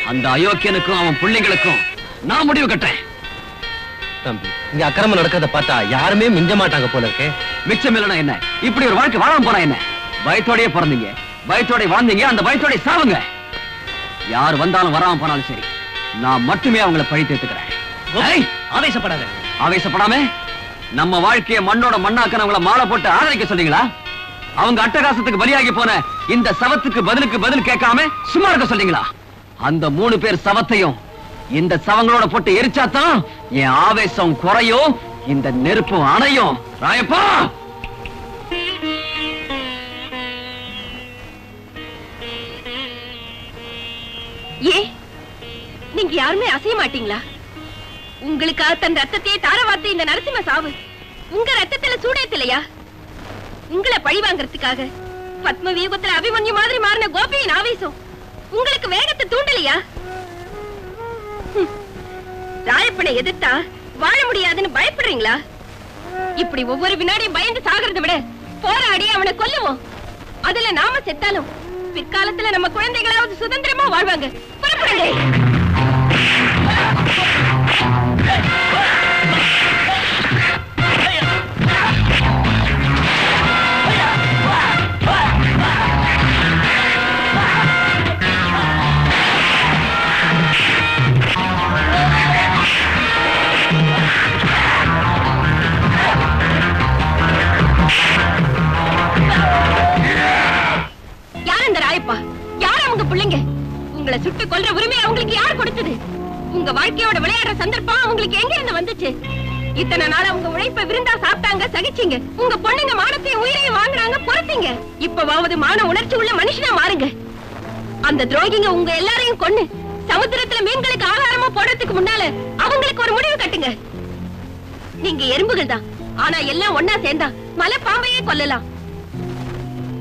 அந்த அயோக்கியனுக்கும் அவன் பிள்ளைங்களுக்கும் நான் முடிவு கட்டேன் தம்பி இங்க அக்கிரமம் நடக்கிறத பார்த்தா யாருமே மிஞ்ச மாட்டாங்க போல இருக்கே. மிச்சம் இல்லைன்னா என்ன? இப்படி ஒரு வாழ்க்கை வாழாம போனா என்ன? பயத்தோடயே பிறந்தீங்க. பயத்தோட வாழ்ந்தீங்க அந்த பயத்தோட சாவுங்க. யார் வந்தாலும் வராம போனாலும் சரி நான் மட்டுமே அவங்கள பழி தீர்த்துக்கிறேன். ஏய், ஆவேசப்படாத. ஆவேசப்படாம? நம்ம வாழ்க்கைய மண்ணோட மண்ணாக்கனவங்கள மாலை போட்டு ஆதரிக்க சொல்றீங்களா? அவங்க அட்டகாசத்துக்கு பலியாகி போன இந்த சவத்துக்கு பதிலுக்கு பதில் கேட்காம சும்மா இருக்க சொல்றீங்களா? அந்த மூணு பேர் சவத்தையும் இந்த சவங்களோட போட்டு எரிச்சாதான் என் ஆவேசம் குறையும் இந்த நெருப்பும் அணையும். ராயப்பா! ஏ நீங்க யாருமே அசைய மாட்டீங்களா? உங்களுக்காக தன் ரத்தத்தையே தாரவாத்து இந்த நரசிம்ம சாவு உங்க ரத்தத்துல சூடேத்தலையா உங்களை பழி வாங்குறதுக்காக. பத்ம வியூகத்துல அபிமன்யு மாதிரி மாறின கோபியின் ஆவேசம். உங்களுக்கு வேகத்தை தூண்டலையா? ராயப்பனை எதிர்த்தா வாழ முடியாதுன்னு பயப்படுறீங்களா? இப்படி ஒவ்வொரு வினாடியும் பயந்து சாகிறதை விட போராடி அவனை கொல்லுவோம். அதுல நாம செத்தாலும் பிற்காலத்துல நம்ம குழந்தைகளாவது சுதந்திரமா வாழ்வாங்க. புறப்படுங்க தாய்ப்பா யார் அவங்க பிள்ளைங்க? உங்களை சுட்டு கொல்ற உரிமை அவங்களுக்கு யார் கொடுத்தது? உங்க வாழ்க்கையோட விளையாடுற சந்தர்ப்பம் அவங்களுக்கு எங்க இருந்து வந்துச்சு? இத்தனை நாள் அவங்க உழைப்ப விருந்தா சாப்பிட்டாங்க சகிச்சீங்க. உங்க பொண்ணுங்க மானத்தையும் உயிரையும் வாங்குறாங்க பொறுத்தீங்க. இப்பவாவது மான உணர்ச்சி உள்ள மனுஷனா மாறுங்க. அந்த துரோகிங்க உங்க எல்லாரையும் கொண்டு சமுத்திரத்துல மீன்களுக்கு ஆகாரமா போடுறதுக்கு முன்னால அவங்களுக்கு ஒரு முடிவு கட்டுங்க. நீங்க எறும்புகள் தான். ஆனா எல்லாம் ஒன்னா சேர்ந்தா மலை பாம்பையே கொல்லலாம்.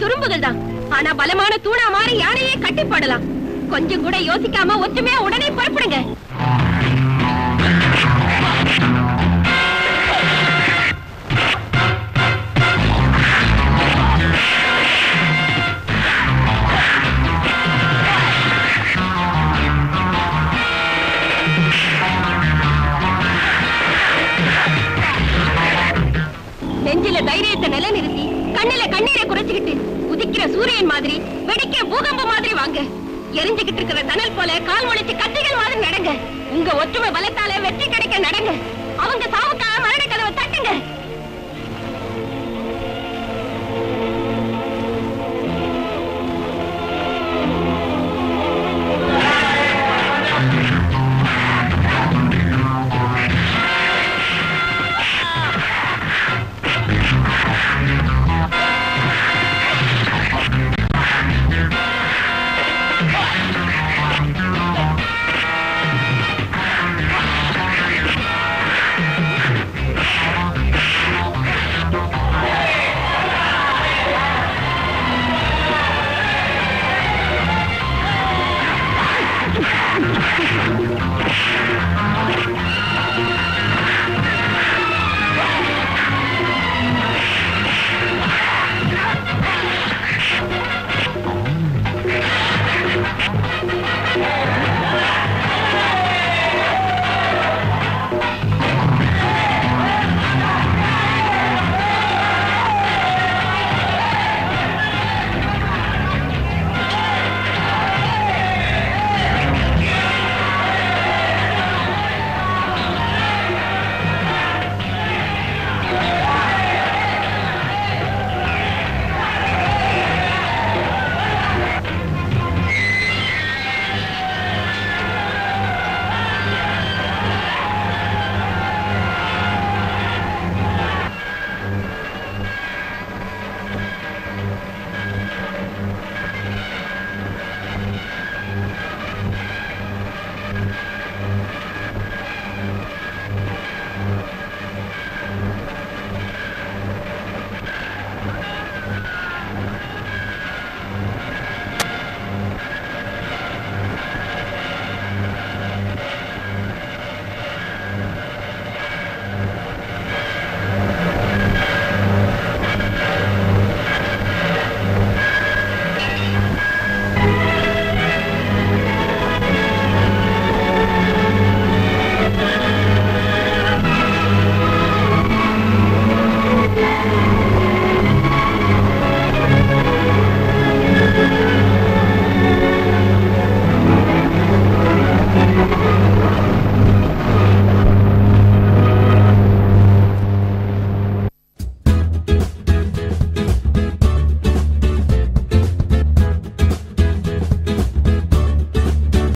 துரும்புகள் தான். ஆனா பலமான தூணா மாறி யானையே கட்டி போடலாம். கொஞ்சம் கூட யோசிக்காம ஒற்றுமையா உடனே புறப்படுங்க. நெஞ்சில தைரியத்தை நிலை நிறுத்தி கண்ணில கண்ணீரை குறைச்சுக்கிட்டு உதிக்கிற சூரியன் மாதிரி வெடிக்கிற பூகம்பம் மாதிரி வாங்க. எரிஞ்சுகிட்டு இருக்கிற தணல் போல கால் முளைச்சு கத்திகள் மாதிரி நடங்க. உங்க ஒற்றுமை பலத்தால வெற்றி கிடைக்க நடங்க. அவங்க சாவுக்காக மரண கதவை தட்டுங்க.